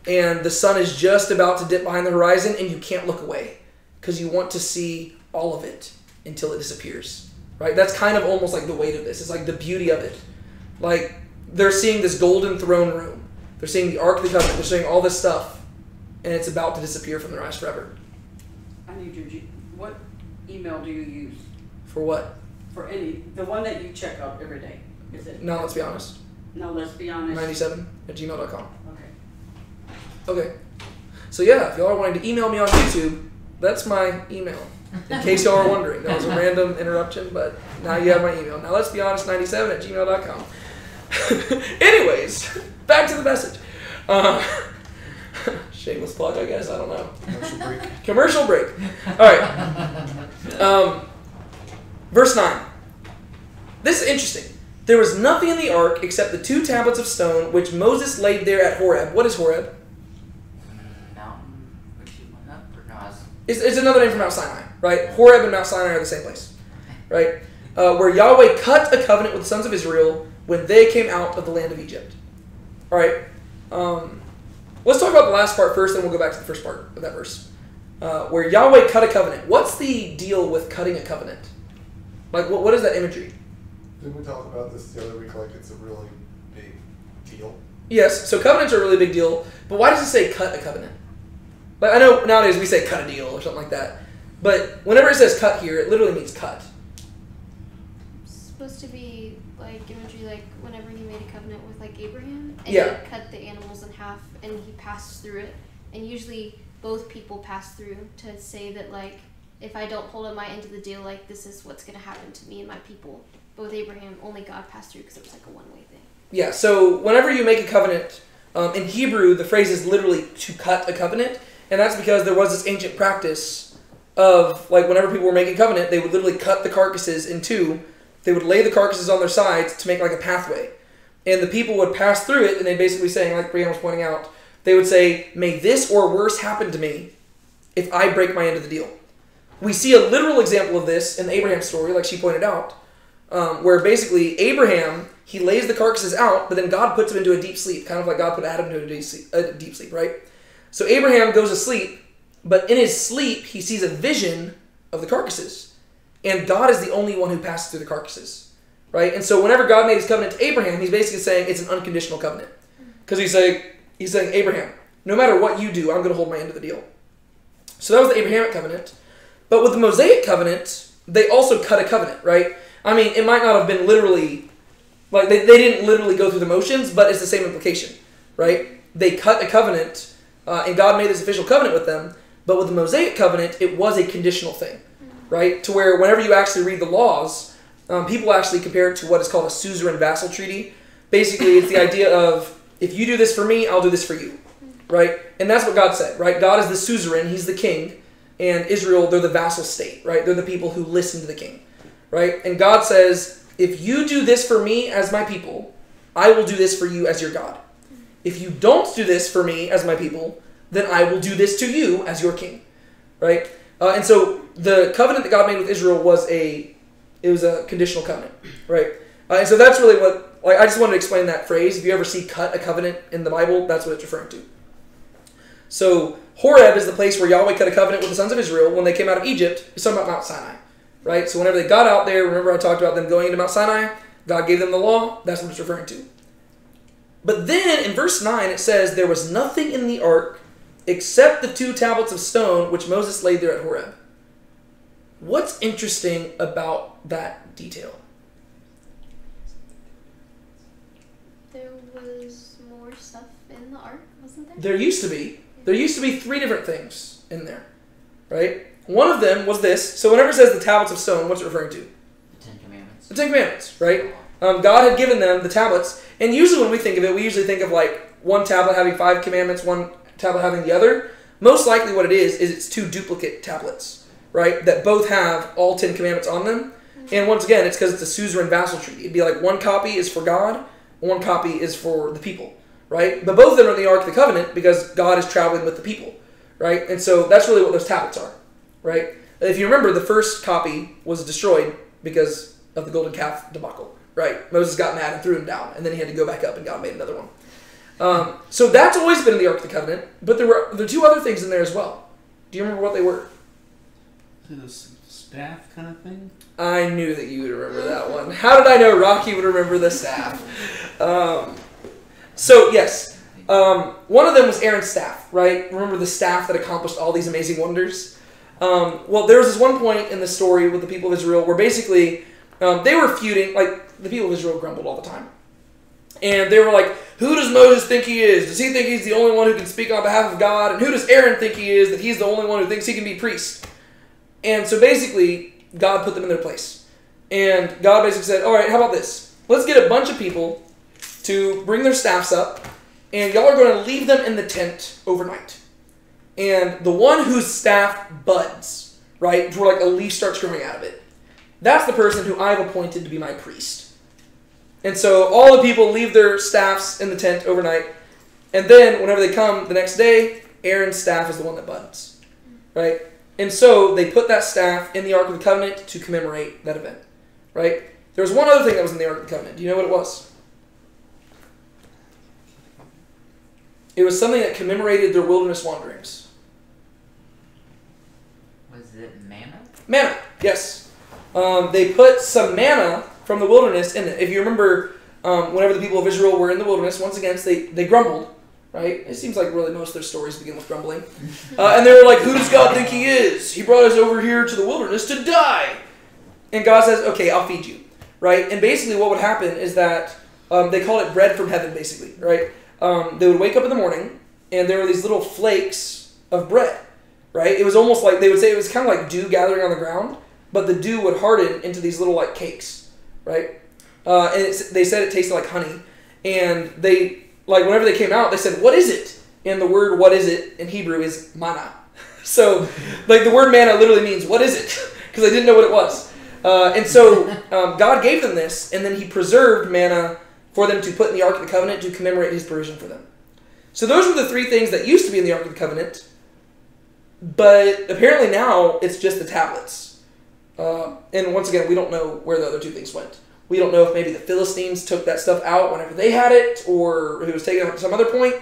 and the sun is just about to dip behind the horizon and you can't look away because you want to see all of it until it disappears right? That's kind of almost like the weight of this. It's like the beauty of it. Like they're seeing this golden throne room. They're seeing the ark of the covenant. They're seeing all this stuff and it's about to disappear from their eyes forever. I need your, G- what email do you use? For what? For any, the one that you check out every day? Is it, no let's be honest. No, let's be honest. 97 at gmail.com Okay. okay so yeah if y'all are wanting to email me on youtube that's my email in case y'all are wondering. That was a random interruption but now you have my email. Now let's be honest 97 at gmail.com anyways back to the message. Uh, shameless plug i guess i don't know. Commercial break. commercial break. All right. Um, verse 9 this is interesting. There was nothing in the ark except the two tablets of stone which moses laid there at horeb. What is horeb Mountain, which you went up, or no, I was It's, it's another name for Mount Sinai, right? Horeb and Mount Sinai are the same place, right? Uh, where Yahweh cut a covenant with the sons of Israel when they came out of the land of Egypt. All right. Um, let's talk about the last part first, then we'll go back to the first part of that verse, uh, where Yahweh cut a covenant. What's the deal with cutting a covenant? Like, what, what is that imagery? Didn't we talk about this the other week? Like it's a really big deal. Yes, so covenants are a really big deal, but why does it say cut a covenant? Like I know nowadays we say cut a deal or something like that, but whenever it says cut here, it literally means cut. It's supposed to be like imagery like whenever he made a covenant with like Abraham and Yeah. he cut the animals in half and he passed through it. And usually both people pass through to say that like if I don't hold up my end of the deal, like this is what's gonna happen to me and my people. But with Abraham, only God passed through because it was like a one way thing. Yeah, so whenever you make a covenant, um, in Hebrew, the phrase is literally to cut a covenant, and that's because there was this ancient practice of, like, whenever people were making covenant, they would literally cut the carcasses in two. They would lay the carcasses on their sides to make, like, a pathway. And the people would pass through it, and they basically saying, like Brianna was pointing out, they would say, May this or worse happen to me if I break my end of the deal. We see a literal example of this in the Abraham story, like she pointed out, um, where basically Abraham he lays the carcasses out, but then God puts him into a deep sleep, kind of like God put Adam into a deep sleep, a deep sleep, right? So Abraham goes to sleep, but in his sleep he sees a vision of the carcasses, and God is the only one who passes through the carcasses, right? And so whenever God made his covenant to Abraham, he's basically saying it's an unconditional covenant, because he's saying he's saying Abraham, no matter what you do, I'm going to hold my end of the deal. So that was the Abrahamic covenant. But with the Mosaic covenant, they also cut a covenant, right? I mean, it might not have been literally, like, they, they didn't literally go through the motions, but it's the same implication, right? They cut a covenant, uh, and God made this official covenant with them. But with the Mosaic covenant, it was a conditional thing, right? To where whenever you actually read the laws, um, people actually compare it to what is called a suzerain vassal treaty. Basically, it's the idea of if you do this for me, I'll do this for you, right? And that's what God said, right? God is the suzerain, He's the king, and Israel, they're the vassal state, right? They're the people who listen to the king, right? And God says, if you do this for me as my people, I will do this for you as your God. If you don't do this for me as my people, then I will do this to you as your king, right? Uh, and so the covenant that God made with Israel was a it was a conditional covenant, right? Uh, and so that's really what like I just wanted to explain that phrase. If you ever see "cut a covenant" in the Bible, that's what it's referring to. So Horeb is the place where Yahweh cut a covenant with the sons of Israel when they came out of Egypt. It's talking about Mount Sinai, right? So whenever they got out there, remember I talked about them going into Mount Sinai. God gave them the law. That's what it's referring to. But then in verse 9 it says, There was nothing in the ark except the two tablets of stone which Moses laid there at Horeb. What's interesting about that detail? There was more stuff in the ark, wasn't there? There used to be. There used to be three different things in there, right? One of them was this. So whenever it says the tablets of stone, what's it referring to? The Ten Commandments. The Ten Commandments, right? Um, God had given them the tablets, and usually when we think of it, we usually think of like one tablet having five commandments, one tablet having the other. Most likely, what it is is it's two duplicate tablets, right? That both have all ten commandments on them, And once again, it's because it's a suzerain vassal treaty. It'd be like one copy is for God, one copy is for the people, right? But both of them are in the Ark of the Covenant because God is traveling with the people, right? And so that's really what those tablets are, right? If you remember, the first copy was destroyed because of the golden calf debacle, right? Moses got mad and threw him down, and then he had to go back up, and God made another one. Um, so that's always been in the Ark of the Covenant, but there were there are two other things in there as well. Do you remember what they were? Is it a s- staff kind of thing? I knew that you would remember that one. How did I know Rocky would remember the staff? Um, so yes, um, one of them was Aaron's staff, right? Remember the staff that accomplished all these amazing wonders. Um, well, there was this one point in the story with the people of Israel where basically um, they were feuding. Like the people of Israel grumbled all the time, and they were like, "Who does Moses think he is? Does he think he's the only one who can speak on behalf of God? And who does Aaron think he is that he's the only one who thinks he can be priest?" And so basically, God put them in their place. And God basically said, All right, how about this? Let's get a bunch of people to bring their staffs up, and y'all are going to leave them in the tent overnight. And the one whose staff buds, right, where like a leaf starts growing out of it, that's the person who I've appointed to be my priest. And so all the people leave their staffs in the tent overnight, and then whenever they come the next day, Aaron's staff is the one that buds, right? And so they put that staff in the Ark of the Covenant to commemorate that event, right? There was one other thing that was in the Ark of the Covenant. Do you know what it was? It was something that commemorated their wilderness wanderings. Was it manna? Manna, yes. Um, they put some manna from the wilderness in it. If you remember, um, whenever the people of Israel were in the wilderness, once again, they, they grumbled, right? It seems like really most of their stories begin with grumbling. Uh, and they were like, Who does God think He is? He brought us over here to the wilderness to die. And God says, Okay, I'll feed you, right? And basically, what would happen is that um, they called it bread from heaven, basically, right? Um, they would wake up in the morning, and there were these little flakes of bread, right? It was almost like they would say it was kind of like dew gathering on the ground, but the dew would harden into these little like cakes, right? Uh, and it's, they said it tasted like honey, and they like whenever they came out, they said, "What is it?" And the word "what is it" in Hebrew is manna. So, like the word manna literally means "what is it?" because they didn't know what it was. Uh, and so um, God gave them this, and then He preserved manna for them to put in the Ark of the Covenant to commemorate His provision for them. So those were the three things that used to be in the Ark of the Covenant, but apparently now it's just the tablets. Uh, and once again, we don't know where the other two things went. We don't know if maybe the Philistines took that stuff out whenever they had it, or if it was taken out at some other point.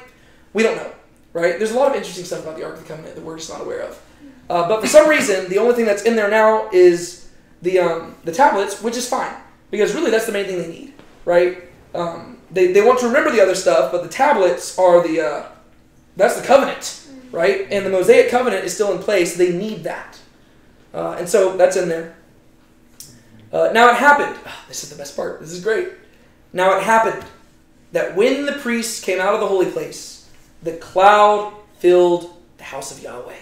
We don't know, right? There's a lot of interesting stuff about the Ark of the Covenant that we're just not aware of. Uh, but for some reason, the only thing that's in there now is the um, the tablets, which is fine because really that's the main thing they need, right? Um, they, they want to remember the other stuff, but the tablets are the uh, that's the covenant, right? And the Mosaic covenant is still in place. They need that, uh, and so that's in there. Uh, now it happened. ah, this is the best part. This is great. Now it happened that when the priests came out of the holy place, the cloud filled the house of Yahweh.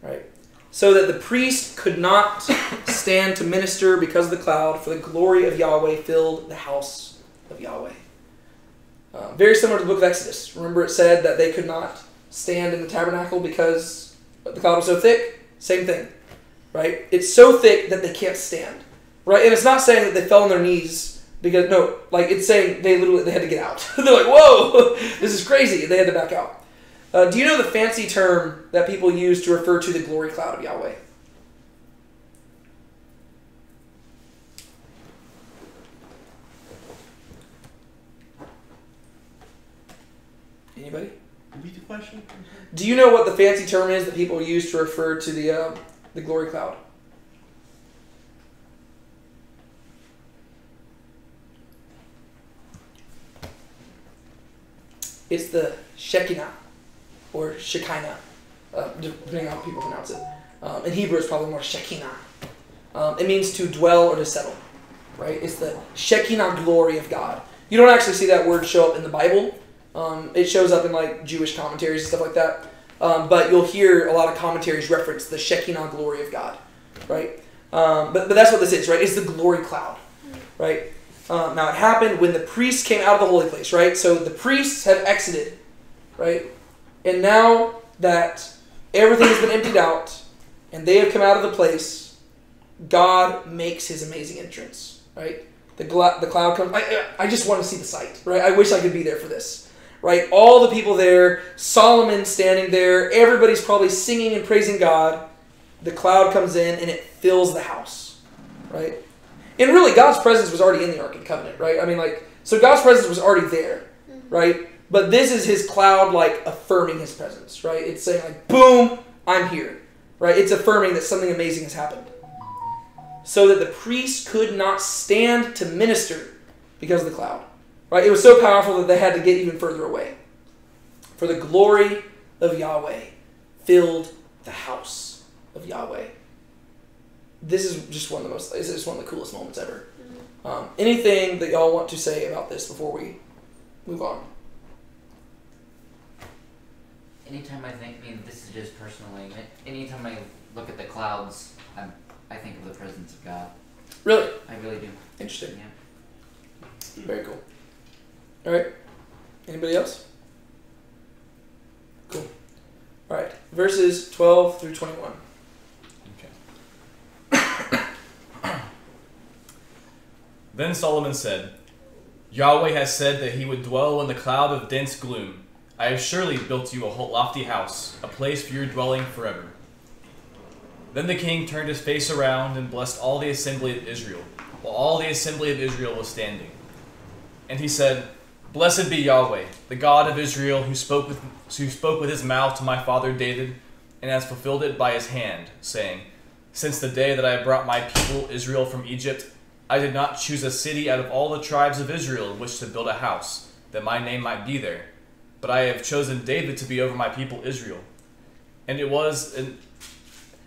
Right? So that the priest could not stand to minister because of the cloud, for the glory of Yahweh filled the house of Yahweh. Uh, very similar to the book of Exodus. Remember, it said that they could not stand in the tabernacle because the cloud was so thick? Same thing. Right? It's so thick that they can't stand. Right? And it's not saying that they fell on their knees because, no, like it's saying they literally they had to get out. They're like, whoa, this is crazy. They had to back out. Uh, do you know the fancy term that people use to refer to the glory cloud of Yahweh? Anybody? Repeat the question. Do you know what the fancy term is that people use to refer to the uh, the glory cloud? It's the Shekinah or Shekinah, uh, depending on how people pronounce it. Um, in Hebrew, it's probably more Shekinah. Um, it means to dwell or to settle, right? It's the Shekinah glory of God. You don't actually see that word show up in the Bible. Um, it shows up in like Jewish commentaries and stuff like that. Um, but you'll hear a lot of commentaries reference the Shekinah glory of God, right? Um, but, but that's what this is, right? It's the glory cloud, right? Um, now it happened when the priests came out of the holy place, right? So the priests have exited, right? And now that everything has been emptied out and they have come out of the place, God makes His amazing entrance. Right, the the cloud comes. I I just want to see the sight. Right, I wish I could be there for this. Right, all the people there, Solomon standing there, everybody's probably singing and praising God. The cloud comes in and it fills the house. Right, and really God's presence was already in the Ark of Covenant. Right, I mean like so God's presence was already there. Mm-hmm. Right, but this is His cloud like affirming His presence. Right, it's saying like boom, I'm here. Right, it's affirming that something amazing has happened so that the priests could not stand to minister because of the cloud. Right? It was so powerful that they had to get even further away. For the glory of Yahweh filled the house of Yahweh. This is just one of the most. This is one of the coolest moments ever. Um, anything that y'all want to say about this before we move on? Anytime I think, I mean, this is just personally. Anytime I look at the clouds, I'm, I think of the presence of God. Really I really do. interesting. Yeah. Very cool. All right. Anybody else? Cool. All right. Verses 12 through 21. Then Solomon said, Yahweh has said that he would dwell in the cloud of dense gloom. I have surely built you a lofty house, a place for your dwelling forever. Then the king turned his face around and blessed all the assembly of Israel, while all the assembly of Israel was standing. And he said, Blessed be Yahweh, the God of Israel, who spoke with who spoke with his mouth to my father David, and has fulfilled it by his hand, saying, Since the day that I brought my people Israel from Egypt, I did not choose a city out of all the tribes of Israel in which to build a house, that my name might be there. But I have chosen David to be over my people Israel. And it was in,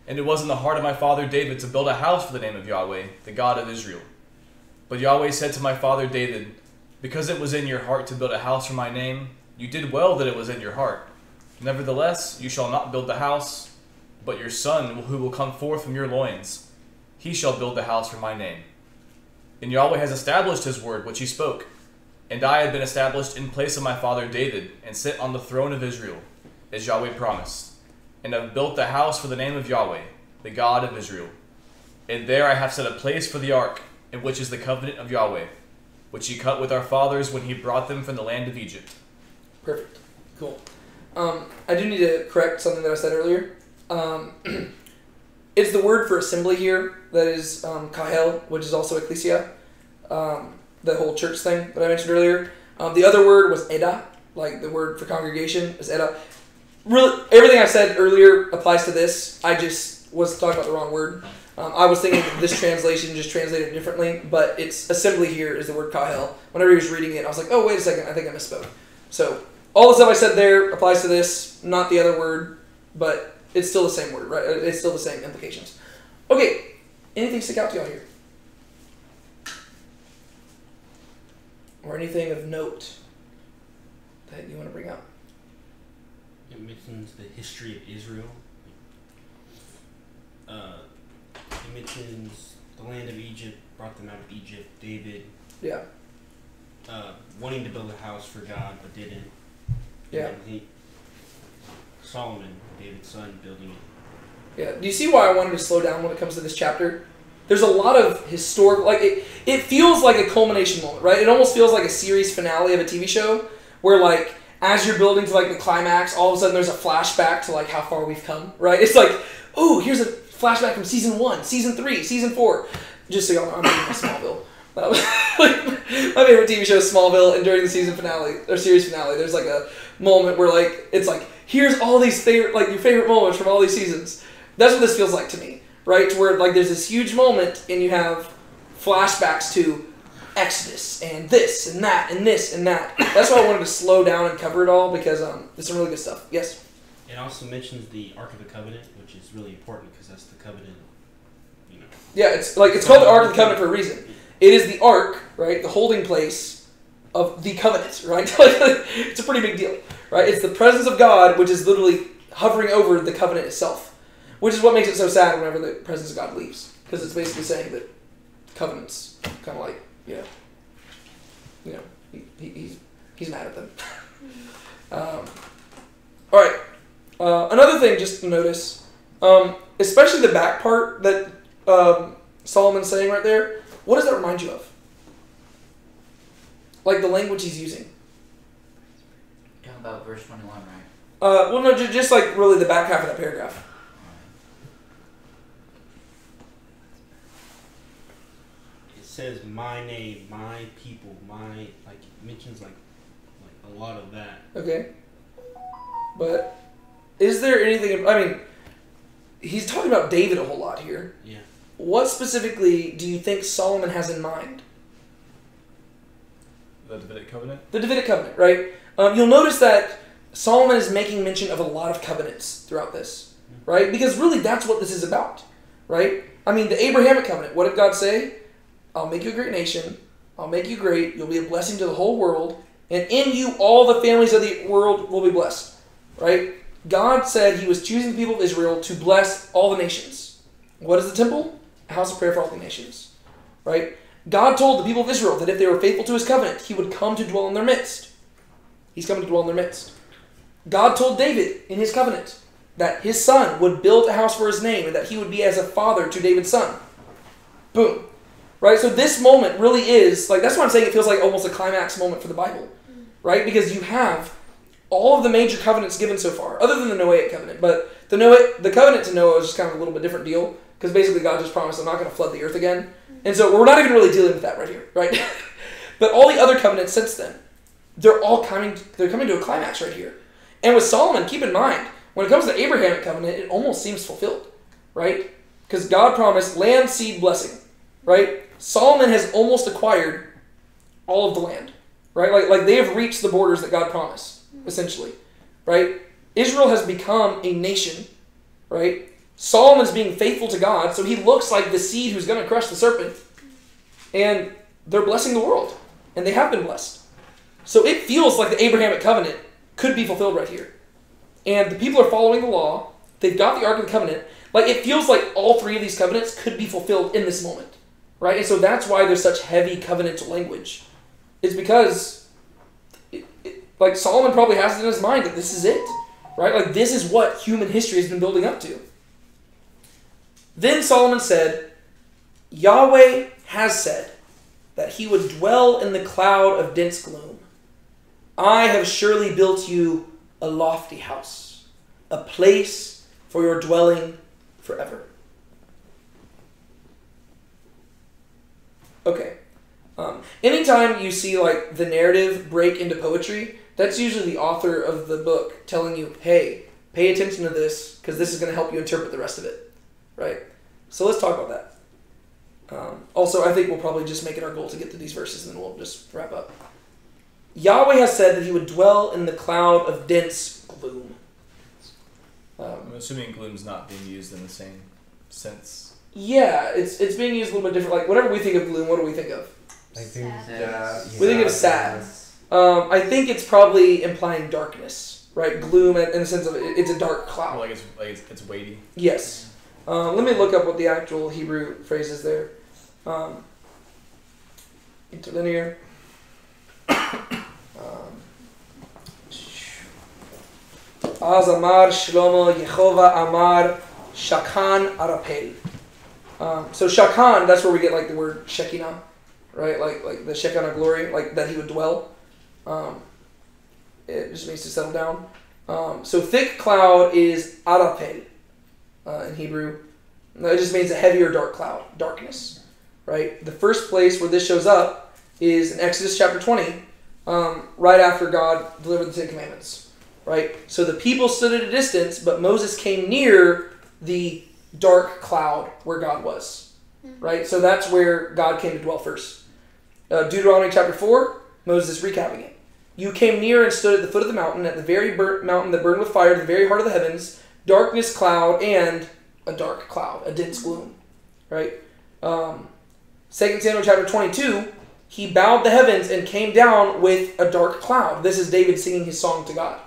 and it was in the heart of my father David to build a house for the name of Yahweh, the God of Israel. But Yahweh said to my father David, Because it was in your heart to build a house for my name, you did well that it was in your heart. Nevertheless, you shall not build the house, but your son, who will come forth from your loins, he shall build the house for my name. And Yahweh has established his word which he spoke. And I have been established in place of my father David, and sit on the throne of Israel, as Yahweh promised. And have built the house for the name of Yahweh, the God of Israel. And there I have set a place for the ark, in which is the covenant of Yahweh, which he cut with our fathers when he brought them from the land of Egypt. Perfect. Cool. Um, I do need to correct something that I said earlier. Um, it's the word for assembly here that is um, kahel, which is also ecclesia, um, the whole church thing that I mentioned earlier. Um, the other word was eda, like the word for congregation is eda. Really, everything I said earlier applies to this. I just was talking about the wrong word. Um, I was thinking this translation just translated differently, but it's assembly here is the word kahel. Whenever he was reading it, I was like, oh, wait a second, I think I misspoke. So all the stuff I said there applies to this, not the other word, but it's still the same word, right? It's still the same implications. Okay, anything stick out to y'all here? Or anything of note that you want to bring up? It mentions the history of Israel. Uh, it mentions the land of Egypt, brought them out of Egypt. David Yeah, uh, wanting to build a house for God, but didn't. Yeah. And he, Solomon, David's son, building it. yeah. Do you see why I wanted to slow down when it comes to this chapter? There's a lot of historical, like it. It feels like a culmination moment, right? It almost feels like a series finale of a TV show, where like as you're building to like the climax, all of a sudden there's a flashback to like how far we've come, right? It's like, oh, here's a flashback from season one, season three, season four. Just so y'all know, I'm reading Smallville. My favorite TV show is Smallville, and during the season finale or series finale, there's like a moment where like it's like here's all these favorite like your favorite moments from all these seasons. That's what this feels like to me, right? To where like there's this huge moment and you have flashbacks to Exodus and this and that and this and that. That's why I wanted to slow down and cover it all because um, there's some really good stuff. Yes. It also mentions the Ark of the Covenant, which is really important because that's the covenant. You know. Yeah, it's like it's called the Ark of the Covenant for a reason. It is the Ark, right? The holding place of the covenant, right? it's a pretty big deal, right? It's the presence of God, which is literally hovering over the covenant itself, which is what makes it so sad whenever the presence of God leaves, because it's basically saying that covenants kind of like, you know, you know, he, he, he's he's mad at them. um, all right. Uh, another thing, just to notice, um, especially the back part that um, Solomon's saying right there, what does that remind you of? Like the language he's using. Talking about verse 21, right? Uh, well, no, ju- just like really the back half of that paragraph. It says my name, my people, my like it mentions like like a lot of that. Okay. But is there anything? I mean, he's talking about David a whole lot here. Yeah. What specifically do you think Solomon has in mind? The Davidic covenant. The Davidic covenant, right? Um, you'll notice that Solomon is making mention of a lot of covenants throughout this, right? Because really that's what this is about, right? I mean, the Abrahamic covenant, what did God say? I'll make you a great nation, I'll make you great, you'll be a blessing to the whole world, and in you all the families of the world will be blessed, right? God said he was choosing the people of Israel to bless all the nations. What is the temple? A house of prayer for all the nations, right? God told the people of Israel that if they were faithful to his covenant, he would come to dwell in their midst. He's coming to dwell in their midst. God told David in his covenant that his son would build a house for his name and that he would be as a father to David's son. Boom. Right? So this moment really is like that's why I'm saying it feels like almost a climax moment for the Bible. Right? Because you have all of the major covenants given so far, other than the Noahic covenant. But the Noah, the covenant to Noah is just kind of a little bit different deal because basically God just promised I'm not going to flood the earth again, and so we're not even really dealing with that right here, right? but all the other covenants since then, they're all coming. They're coming to a climax right here. And with Solomon, keep in mind when it comes to the Abrahamic covenant, it almost seems fulfilled, right? Because God promised land, seed, blessing, right? Solomon has almost acquired all of the land, right? Like, like they have reached the borders that God promised, essentially, right? Israel has become a nation, right? Solomon's being faithful to God, so he looks like the seed who's going to crush the serpent, and they're blessing the world, and they have been blessed. So it feels like the Abrahamic covenant could be fulfilled right here. And the people are following the law, they've got the Ark of the Covenant. Like it feels like all three of these covenants could be fulfilled in this moment, right? And so that's why there's such heavy covenantal language. It's because, like Solomon probably has it in his mind that this is it, right? Like this is what human history has been building up to. Then Solomon said, Yahweh has said that he would dwell in the cloud of dense gloom. I have surely built you a lofty house, a place for your dwelling forever. Okay. Um, anytime you see like the narrative break into poetry, that's usually the author of the book telling you, "Hey, pay attention to this because this is going to help you interpret the rest of it." Right. So let's talk about that. Um, also, I think we'll probably just make it our goal to get to these verses, and then we'll just wrap up. Yahweh has said that He would dwell in the cloud of dense gloom. Um, I'm assuming gloom's not being used in the same sense. yeah, it's it's being used a little bit different. Like whatever we think of gloom, what do we think of? I think Sad. yeah. We think of sad. Um, I think it's probably implying darkness, right? Gloom, in the sense of it, it's a dark cloud. like it's like it's, it's weighty. Yes. Um, let me look up what the actual Hebrew phrase is there. Um, interlinear. um, Az Amar Shlomo Yehovah Amar Shakan Arapel. Um, so Shakan, that's where we get like the word Shekinah, right? Like like the Shekinah glory, like that he would dwell. Um, it just means to settle down. Um, so thick cloud is Arapel uh, in Hebrew. No, it just means a heavier dark cloud, darkness, right? The first place where this shows up is in Exodus chapter 20, um, right after God delivered the Ten Commandments, right? So the people stood at a distance, but Moses came near the dark cloud where God was, right? So that's where God came to dwell first. Uh, Deuteronomy chapter 4, Moses recapping it. You came near and stood at the foot of the mountain, at the very mountain that burned with fire, to the very heart of the heavens, darkness, cloud, and a dark cloud, a dense gloom, right? Um, 2 Samuel chapter 22, he bowed the heavens and came down with a dark cloud. This is David singing his song to God,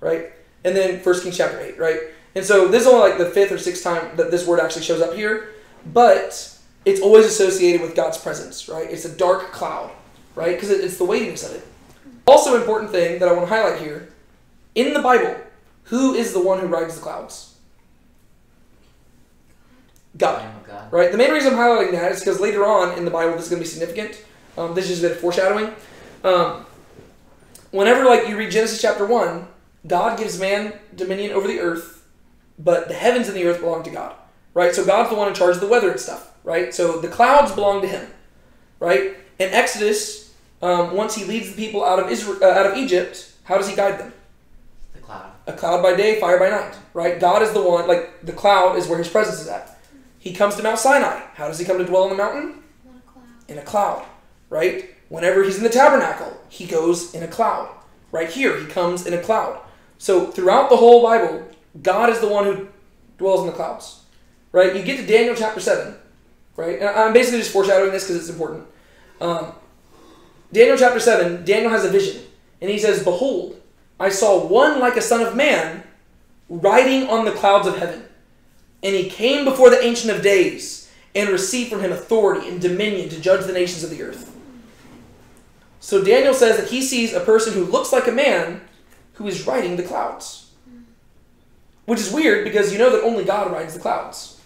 right? And then 1 Kings chapter 8, right? And so this is only like the fifth or sixth time that this word actually shows up here, but it's always associated with God's presence, right? It's a dark cloud, right? Because it's the weightiness of it. Also, important thing that I want to highlight here in the Bible, who is the one who rides the clouds? God. God. Right? The main reason I'm highlighting that is because later on in the Bible, this is going to be significant. Um, this is just a bit of foreshadowing. Um, whenever like you read Genesis chapter one, God gives man dominion over the earth, but the heavens and the earth belong to God. Right? So God's the one in charge of the weather and stuff. Right? So the clouds belong to Him. Right? In Exodus, um, once He leads the people out of Israel, uh, out of Egypt, how does He guide them? The cloud. a cloud by day, fire by night, right? God is the one, like the cloud is where his presence is at. He comes to Mount Sinai. How does he come to dwell on the mountain? Not a cloud. In a cloud, right? Whenever he's in the tabernacle, he goes in a cloud. Right here, he comes in a cloud. So throughout the whole Bible, God is the one who dwells in the clouds, right? You get to Daniel chapter 7, right? And I'm basically just foreshadowing this because it's important. Um, Daniel chapter 7, Daniel has a vision, and he says, Behold, I saw one like a son of man riding on the clouds of heaven. And he came before the Ancient of Days and received from him authority and dominion to judge the nations of the earth. So Daniel says that he sees a person who looks like a man who is riding the clouds. Which is weird because you know that only God rides the clouds.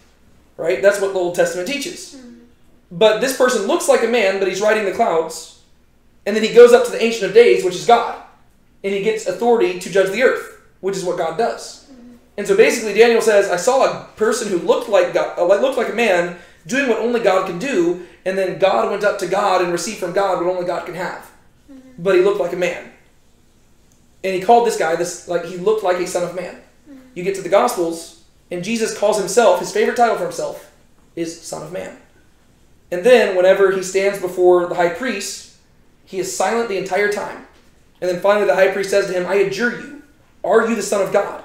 Right? That's what the Old Testament teaches. Hmm. But this person looks like a man, but he's riding the clouds. And then he goes up to the Ancient of Days, which is God. And he gets authority to judge the earth, which is what God does. And so basically, Daniel says, I saw a person who looked like God, uh, looked like a man doing what only God can do, and then God went up to God and received from God what only God can have. But he looked like a man. And he called this guy this like he looked like a son of man. You get to the Gospels, and Jesus calls himself, his favorite title for himself is Son of Man. And then whenever he stands before the high priest, he is silent the entire time. And then finally the high priest says to him, I adjure you, are you the Son of God?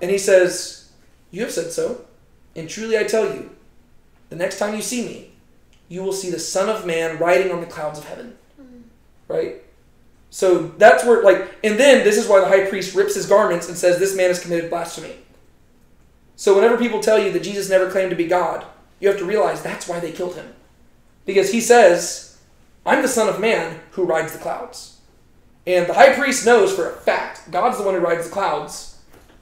And he says, You have said so. And truly I tell you, the next time you see me, you will see the Son of Man riding on the clouds of heaven. Right? So that's where, like, and then this is why the high priest rips his garments and says, This man has committed blasphemy. So whenever people tell you that Jesus never claimed to be God, you have to realize that's why they killed him. Because he says, I'm the Son of Man who rides the clouds. And the high priest knows for a fact God's the one who rides the clouds,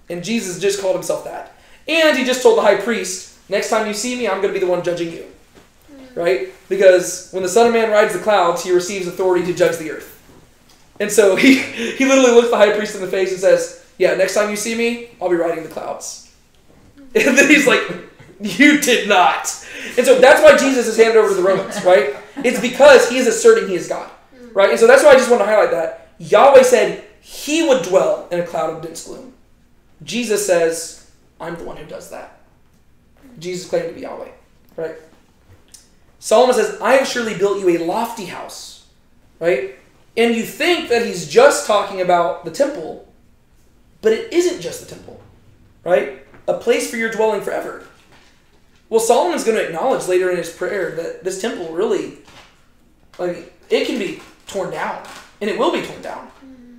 and Jesus just called himself that. And he just told the high priest, Next time you see me, I'm going to be the one judging you. Hmm. Right? Because when the Son of Man rides the clouds, he receives authority to judge the earth. And so he, he literally looks the high priest in the face and says, Yeah, next time you see me, I'll be riding the clouds. And then he's like, You did not. And so that's why Jesus is handed over to the Romans, right? It's because he is asserting he is God. Right? And so that's why I just want to highlight that. Yahweh said he would dwell in a cloud of dense gloom. Jesus says, I'm the one who does that. Jesus claimed to be Yahweh. Right? Solomon says, I have surely built you a lofty house. Right? And you think that he's just talking about the temple, but it isn't just the temple. Right? A place for your dwelling forever. Well, Solomon's going to acknowledge later in his prayer that this temple really, like, it can be torn down, and it will be torn down,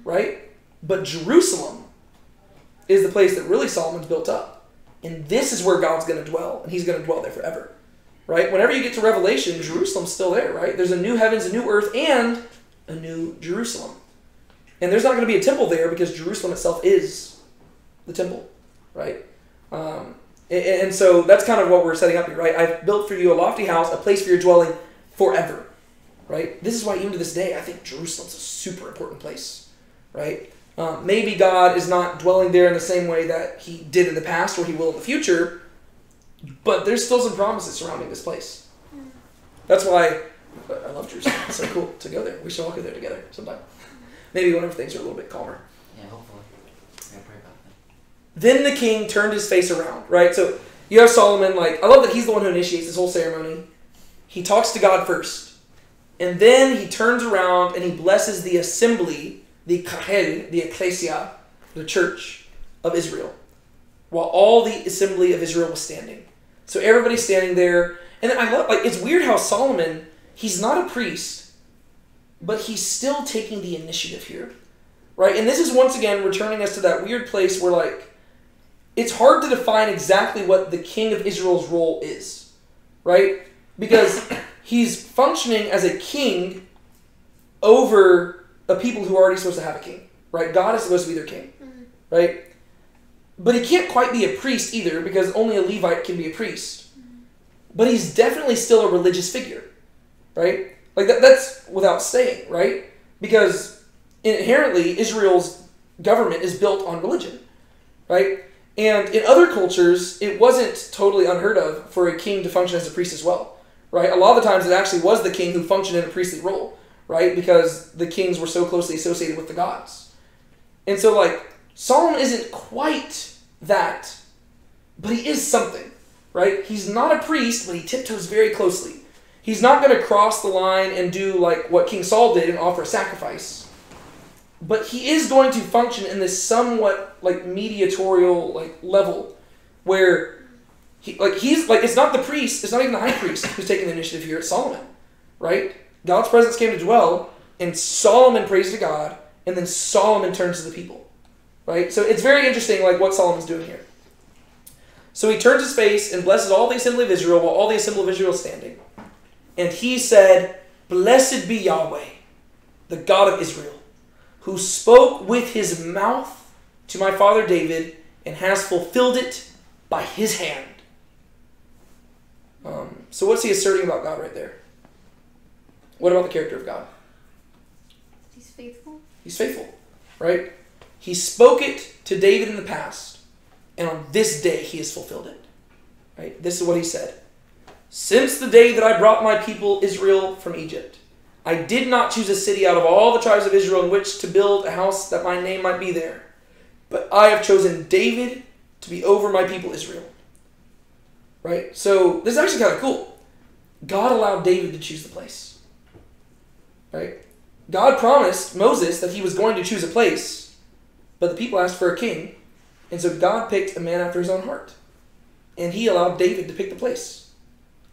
right? But Jerusalem is the place that really Solomon's built up, and this is where God's going to dwell, and He's going to dwell there forever, right? Whenever you get to Revelation, Jerusalem's still there, right? There's a new heavens, a new earth, and a new Jerusalem, and there's not going to be a temple there because Jerusalem itself is the temple, right? Um, and, so that's kind of what we're setting up here, right? I've built for you a lofty house, a place for your dwelling forever, right? This is why even to this day, I think Jerusalem's a super important place, right? Um, maybe God is not dwelling there in the same way that He did in the past or He will in the future, but there's still some promises surrounding this place. That's why I love Jerusalem. It's so cool to go there. We should all go there together sometime. Maybe whenever things are a little bit calmer. Yeah, hopefully. I gotta pray about that. Then the king turned his face around, right? So you have Solomon, like, I love that he's the one who initiates this whole ceremony. He talks to God first. And then he turns around and he blesses the assembly, the qahal, the ecclesia, the church of Israel, while all the assembly of Israel was standing. So everybody's standing there. And I love, like, it's weird how Solomon, he's not a priest, but he's still taking the initiative here, right? And this is once again returning us to that weird place where, like, it's hard to define exactly what the king of Israel's role is, right? Because he's functioning as a king over a people who are already supposed to have a king, right? God is supposed to be their king, mm-hmm. right? But he can't quite be a priest either because only a Levite can be a priest. Mm-hmm. but he's definitely still a religious figure, right? Like that, that's without saying, right? Because inherently, Israel's government is built on religion, right? And in other cultures, it wasn't totally unheard of for a king to function as a priest as well, right? A lot of the times, it actually was the king who functioned in a priestly role, right? Because the kings were so closely associated with the gods. And so, like, Solomon isn't quite that, but he is something, right? He's not a priest, but he tiptoes very closely. He's not going to cross the line and do like what King Saul did and offer a sacrifice. But he is going to function in this somewhat like mediatorial like level where he like he's like it's not the priest, it's not even the high priest who's taking the initiative here, it's Solomon. Right? God's presence came to dwell, and Solomon prays to God, and then Solomon turns to the people. Right? So it's very interesting like what Solomon's doing here. So he turns his face and blesses all the assembly of Israel while all the assembly of Israel is standing. And he said, Blessed be Yahweh, the God of Israel, who spoke with his mouth to my father David and has fulfilled it by his hand. Um, so, what's he asserting about God right there? What about the character of God? He's faithful. He's faithful, right? He spoke it to David in the past, and on this day he has fulfilled it. Right? This is what he said. Since the day that I brought my people Israel from Egypt, I did not choose a city out of all the tribes of Israel in which to build a house that my name might be there. But I have chosen David to be over my people Israel. Right? So this is actually kind of cool. God allowed David to choose the place. Right? God promised Moses that he was going to choose a place, but the people asked for a king. And so God picked a man after his own heart. And he allowed David to pick the place.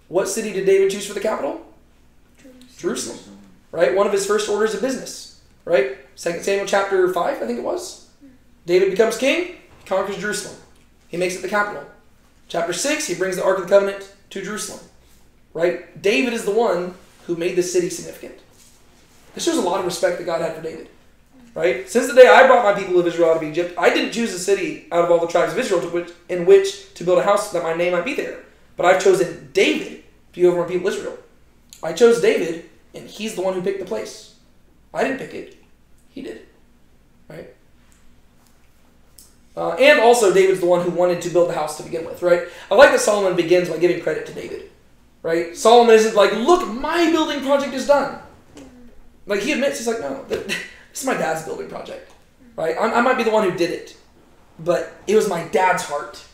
What city did David choose for the capital? Jerusalem. Right? One of his first orders of business. Right? 2 Samuel chapter 5, I think it was. David becomes king, he conquers Jerusalem. He makes it the capital. Chapter 6, he brings the Ark of the Covenant to Jerusalem. Right? David is the one who made this city significant. This shows a lot of respect that God had for David. Right? Since the day I brought my people of Israel out of Egypt, I didn't choose a city out of all the tribes of Israel which, in which to build a house that my name might be there. But I've chosen David to be over my people Israel. I chose David, and he's the one who picked the place. I didn't pick it. He did. Right? Uh, and also, David's the one who wanted to build the house to begin with, right? I like that Solomon begins by giving credit to David, right? Solomon isn't like, look, my building project is done. Like, he admits, he's like, no, this is my dad's building project, right? I, I might be the one who did it, but it was my dad's heart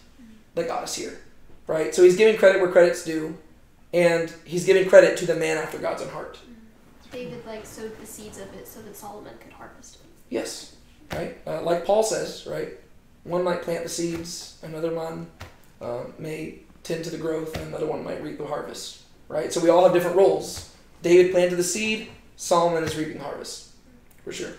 that got us here, right? So he's giving credit where credit's due, and he's giving credit to the man after God's own heart. David like sowed the seeds of it so that Solomon could harvest it. Yes, right? Uh, like Paul says, right? One might plant the seeds, another one uh, may tend to the growth, and another one might reap the harvest, right? So we all have different roles. David planted the seed, Solomon is reaping harvest, for sure.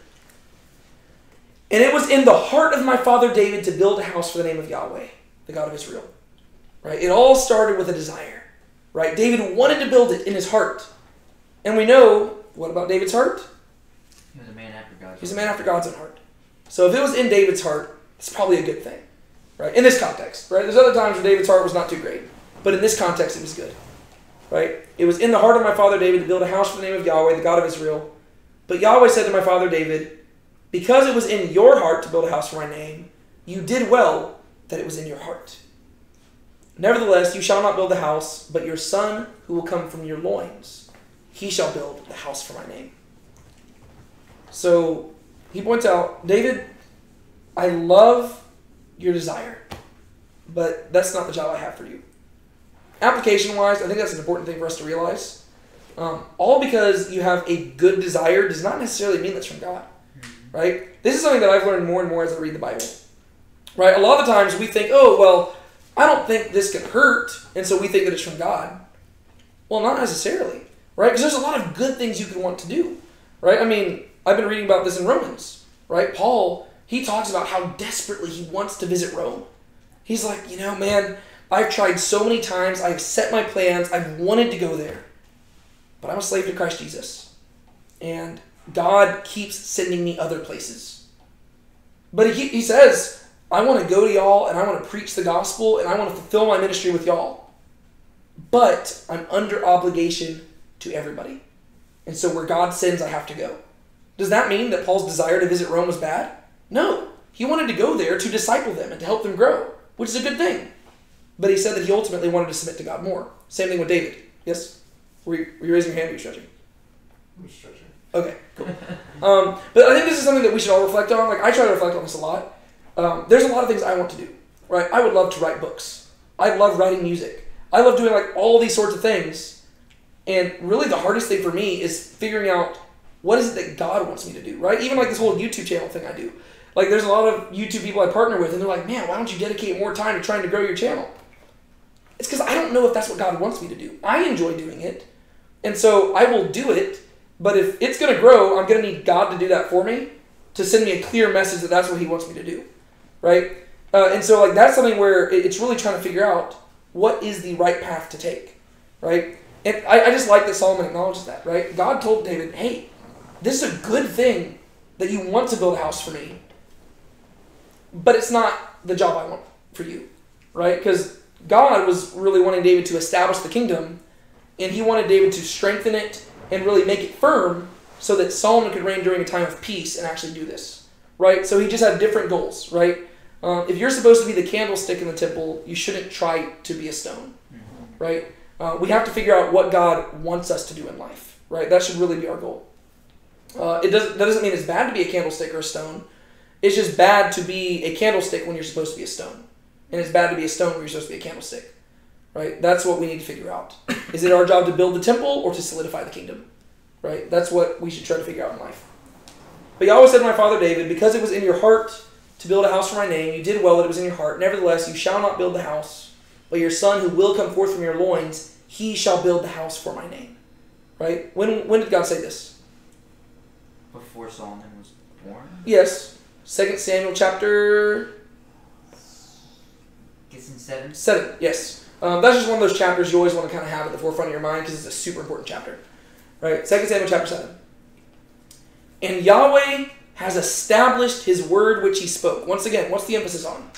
And it was in the heart of my father David to build a house for the name of Yahweh, the God of Israel. Right? It all started with a desire. Right? David wanted to build it in his heart. And we know what about David's heart? He was a man after God. He's a man after God's own heart. So if it was in David's heart, it's probably a good thing. Right? In this context. Right? There's other times where David's heart was not too great. But in this context it was good. Right? It was in the heart of my father David to build a house for the name of Yahweh, the God of Israel. But Yahweh said to my father David, Because it was in your heart to build a house for my name, you did well that it was in your heart. Nevertheless, you shall not build the house, but your son, who will come from your loins, he shall build the house for my name. So he points out, David, I love your desire, but that's not the job I have for you. Application wise, I think that's an important thing for us to realize. Um, all because you have a good desire does not necessarily mean that's from God, right? This is something that I've learned more and more as I read the Bible, right? A lot of times we think, oh, well, I don't think this can hurt, and so we think that it's from God. Well, not necessarily, right? Because there's a lot of good things you can want to do, right? I mean, I've been reading about this in Romans, right? Paul, he talks about how desperately he wants to visit Rome. He's like, you know, man, I've tried so many times, I've set my plans, I've wanted to go there, but I'm a slave to Christ Jesus. And God keeps sending me other places. But he, he says, I want to go to y'all and I want to preach the gospel and I want to fulfill my ministry with y'all. but I'm under obligation to everybody. And so where God sends, I have to go. Does that mean that Paul's desire to visit Rome was bad? No. He wanted to go there to disciple them and to help them grow, which is a good thing. But he said that he ultimately wanted to submit to God more. Same thing with David. Yes? Were you, were you raising your hand or were you stretching? I'm stretching. Okay, cool. Um, but I think this is something that we should all reflect on. Like I try to reflect on this a lot. Um, there's a lot of things I want to do. Right? I would love to write books. I love writing music. I love doing like all these sorts of things. And really, the hardest thing for me is figuring out what is it that God wants me to do. Right? Even like this whole YouTube channel thing I do. Like there's a lot of YouTube people I partner with, and they're like, "Man, why don't you dedicate more time to trying to grow your channel?" It's because I don't know if that's what God wants me to do. I enjoy doing it, and so I will do it. But if it's going to grow, I'm going to need God to do that for me to send me a clear message that that's what He wants me to do, right? Uh, and so like that's something where it's really trying to figure out what is the right path to take, right? And I, I just like that Solomon acknowledges that, right? God told David, "Hey, this is a good thing that you want to build a house for me, but it's not the job I want for you, right? Because God was really wanting David to establish the kingdom, and He wanted David to strengthen it and really make it firm, so that Solomon could reign during a time of peace and actually do this, right? So he just had different goals, right? Um, if you're supposed to be the candlestick in the temple, you shouldn't try to be a stone, right? Uh, we have to figure out what God wants us to do in life, right? That should really be our goal. Uh, it doesn't. That doesn't mean it's bad to be a candlestick or a stone. It's just bad to be a candlestick when you're supposed to be a stone, and it's bad to be a stone when you're supposed to be a candlestick, right? That's what we need to figure out. Is it our job to build the temple or to solidify the kingdom, right? That's what we should try to figure out in life. But Yahweh said to my father David, because it was in your heart to build a house for my name, you did well that it was in your heart. Nevertheless, you shall not build the house, but your son who will come forth from your loins, he shall build the house for my name. Right? When when did God say this? Before Solomon was born? Yes. Second Samuel chapter Gets in seven? seven. Yes. Um, that's just one of those chapters you always want to kind of have at the forefront of your mind because it's a super important chapter. Right? Second Samuel chapter seven. And Yahweh has established his word which he spoke. Once again, what's the emphasis on?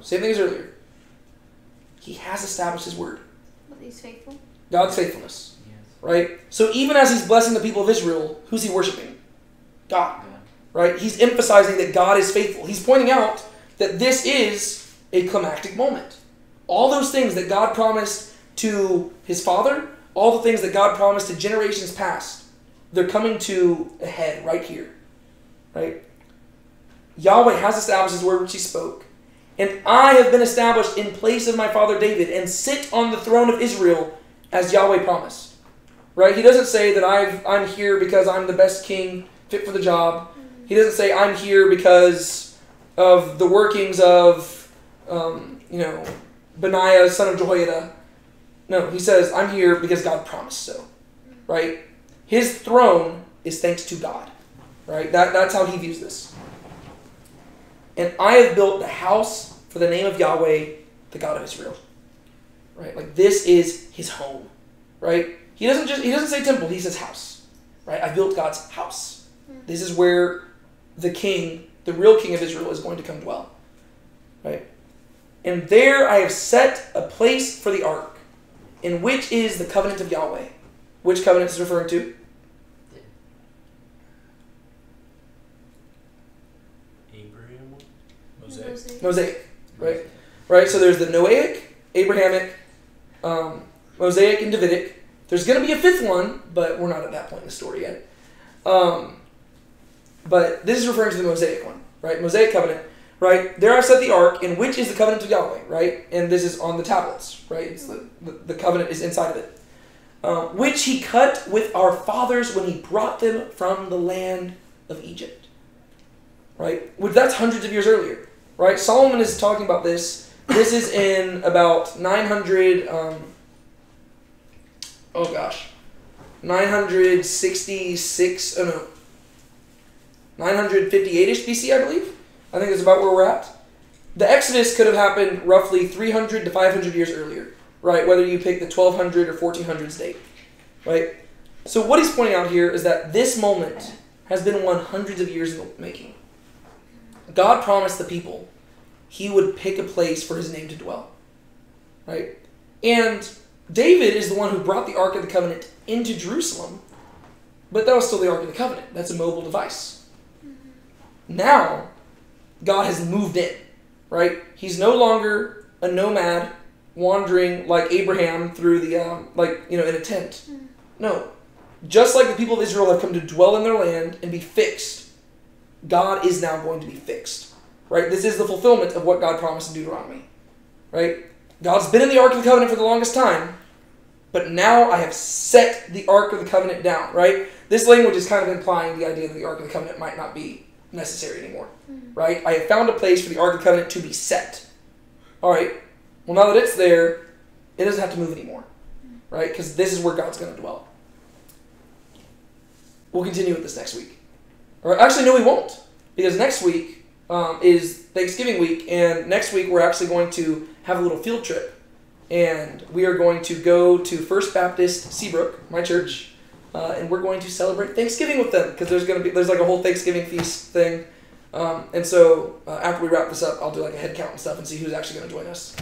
Same thing as earlier. He has established his word. But he's faithful. God's faithfulness. Yes. Right? So even as he's blessing the people of Israel, who's he worshiping? God. God. Right? He's emphasizing that God is faithful. He's pointing out that this is a climactic moment. All those things that God promised to his father, all the things that God promised to generations past, they're coming to a head right here. Right? Yahweh has established his word which he spoke. And I have been established in place of my father David and sit on the throne of Israel as Yahweh promised. Right? He doesn't say that I've, I'm here because I'm the best king fit for the job. He doesn't say I'm here because of the workings of, um, you know, Benaiah, son of Jehoiada. No, he says I'm here because God promised so. Right? His throne is thanks to God. Right? That, that's how he views this. And I have built the house for the name of Yahweh, the God of Israel. Right? Like this is his home. Right? He doesn't just he doesn't say temple, he says house. Right? I built God's house. This is where the king, the real king of Israel, is going to come dwell. Right? And there I have set a place for the ark, in which is the covenant of Yahweh. Which covenant is referring to? Abraham. Mosaic. Right? Right? So there's the Noahic, Abrahamic, um, Mosaic, and Davidic. There's going to be a fifth one, but we're not at that point in the story yet. Um, but this is referring to the Mosaic one, right? Mosaic covenant, right? There I've set the ark, in which is the covenant of Yahweh, right? And this is on the tablets, right? The, the, the covenant is inside of it. Um, which he cut with our fathers when he brought them from the land of Egypt. Right? Which that's hundreds of years earlier. Right? Solomon is talking about this. This is in about 900. Um, oh gosh. 966. Oh no. 958 ish BC, I believe. I think that's about where we're at. The Exodus could have happened roughly 300 to 500 years earlier, right? Whether you pick the 1200 or 1400s date, right? So what he's pointing out here is that this moment has been one hundreds of years in the making. God promised the people he would pick a place for his name to dwell, right? And David is the one who brought the Ark of the Covenant into Jerusalem, but that was still the Ark of the Covenant. That's a mobile device. Now, God has moved in, right? He's no longer a nomad wandering like Abraham through the, um, like, you know, in a tent. No. Just like the people of Israel have come to dwell in their land and be fixed, God is now going to be fixed, right? This is the fulfillment of what God promised in Deuteronomy, right? God's been in the Ark of the Covenant for the longest time, but now I have set the Ark of the Covenant down, right? This language is kind of implying the idea that the Ark of the Covenant might not be necessary anymore, mm-hmm. right? I have found a place for the Ark of the Covenant to be set. All right. Well, now that it's there, it doesn't have to move anymore, mm-hmm. right? Because this is where God's going to dwell. We'll continue with this next week. Or actually, no, we won't, because next week um, is Thanksgiving week, and next week we're actually going to have a little field trip, and we are going to go to First Baptist Seabrook, my church, uh, and we're going to celebrate Thanksgiving with them because there's going to be there's like a whole Thanksgiving feast thing, um, and so uh, after we wrap this up, I'll do like a head count and stuff and see who's actually going to join us.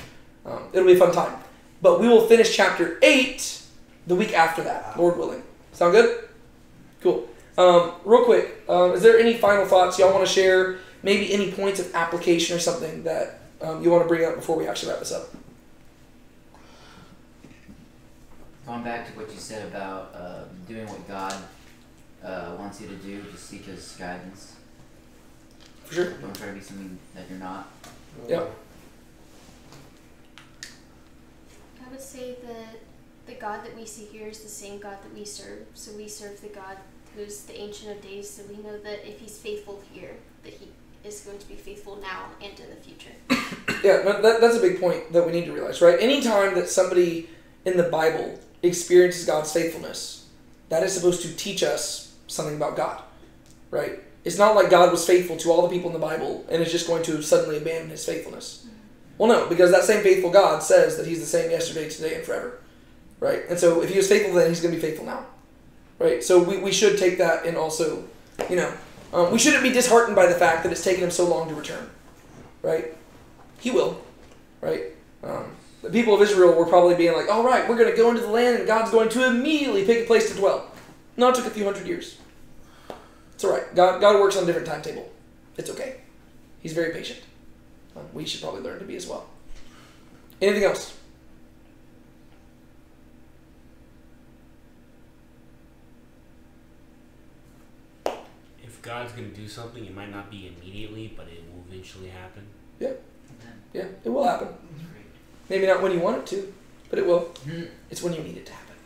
Um, it'll be a fun time, but we will finish chapter eight the week after that, Lord willing. Sound good? Cool. Um, real quick, um, is there any final thoughts y'all want to share? Maybe any points of application or something that um, you want to bring up before we actually wrap this up? Going back to what you said about uh, doing what God uh, wants you to do, just seek His guidance. For sure. Don't try to be something that you're not. Yep. I would say that the God that we see here is the same God that we serve. So we serve the God who's the Ancient of Days. So we know that if He's faithful here, that He is going to be faithful now and in the future. Yeah, that, that's a big point that we need to realize, right? Anytime that somebody in the Bible experiences God's faithfulness, that is supposed to teach us something about God, right? It's not like God was faithful to all the people in the Bible and is just going to suddenly abandon his faithfulness. Mm-hmm. Well, no, because that same faithful God says that he's the same yesterday, today, and forever, right? And so if he was faithful then, he's going to be faithful now, right? So we, we should take that and also, you know, um, we shouldn't be disheartened by the fact that it's taken him so long to return, right? He will, right? Um, the people of Israel were probably being like, all right, we're going to go into the land and God's going to immediately pick a place to dwell. No, it took a few hundred years. It's all right. God, God works on a different timetable. It's okay. He's very patient. Um, we should probably learn to be as well. Anything else? God's going to do something, it might not be immediately, but it will eventually happen. Amen. Yeah, it will happen. Maybe not when you want it to, but it will. Hmm. It's when you need it to happen.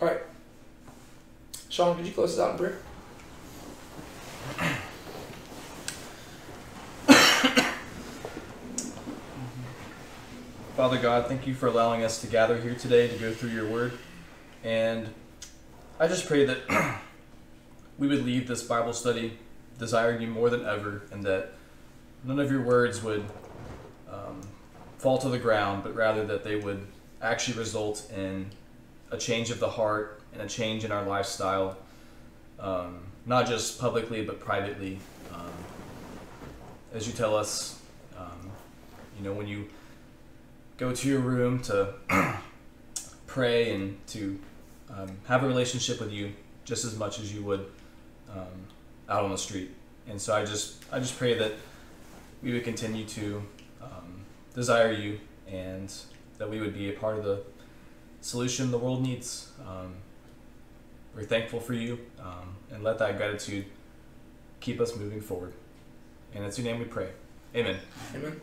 All right. Sean, could you close us out in prayer? Father God, thank you for allowing us to gather here today to go through your word. And I just pray that we would leave this Bible study desiring you more than ever, and that none of your words would um, fall to the ground, but rather that they would actually result in a change of the heart and a change in our lifestyle, um, not just publicly, but privately. Um, as you tell us, um, you know, when you go to your room to pray and to um, have a relationship with you just as much as you would um, out on the street. And so I just I just pray that we would continue to um, desire you and that we would be a part of the solution the world needs. Um, we're thankful for you um, and let that gratitude keep us moving forward. And it's your name we pray. Amen. Amen.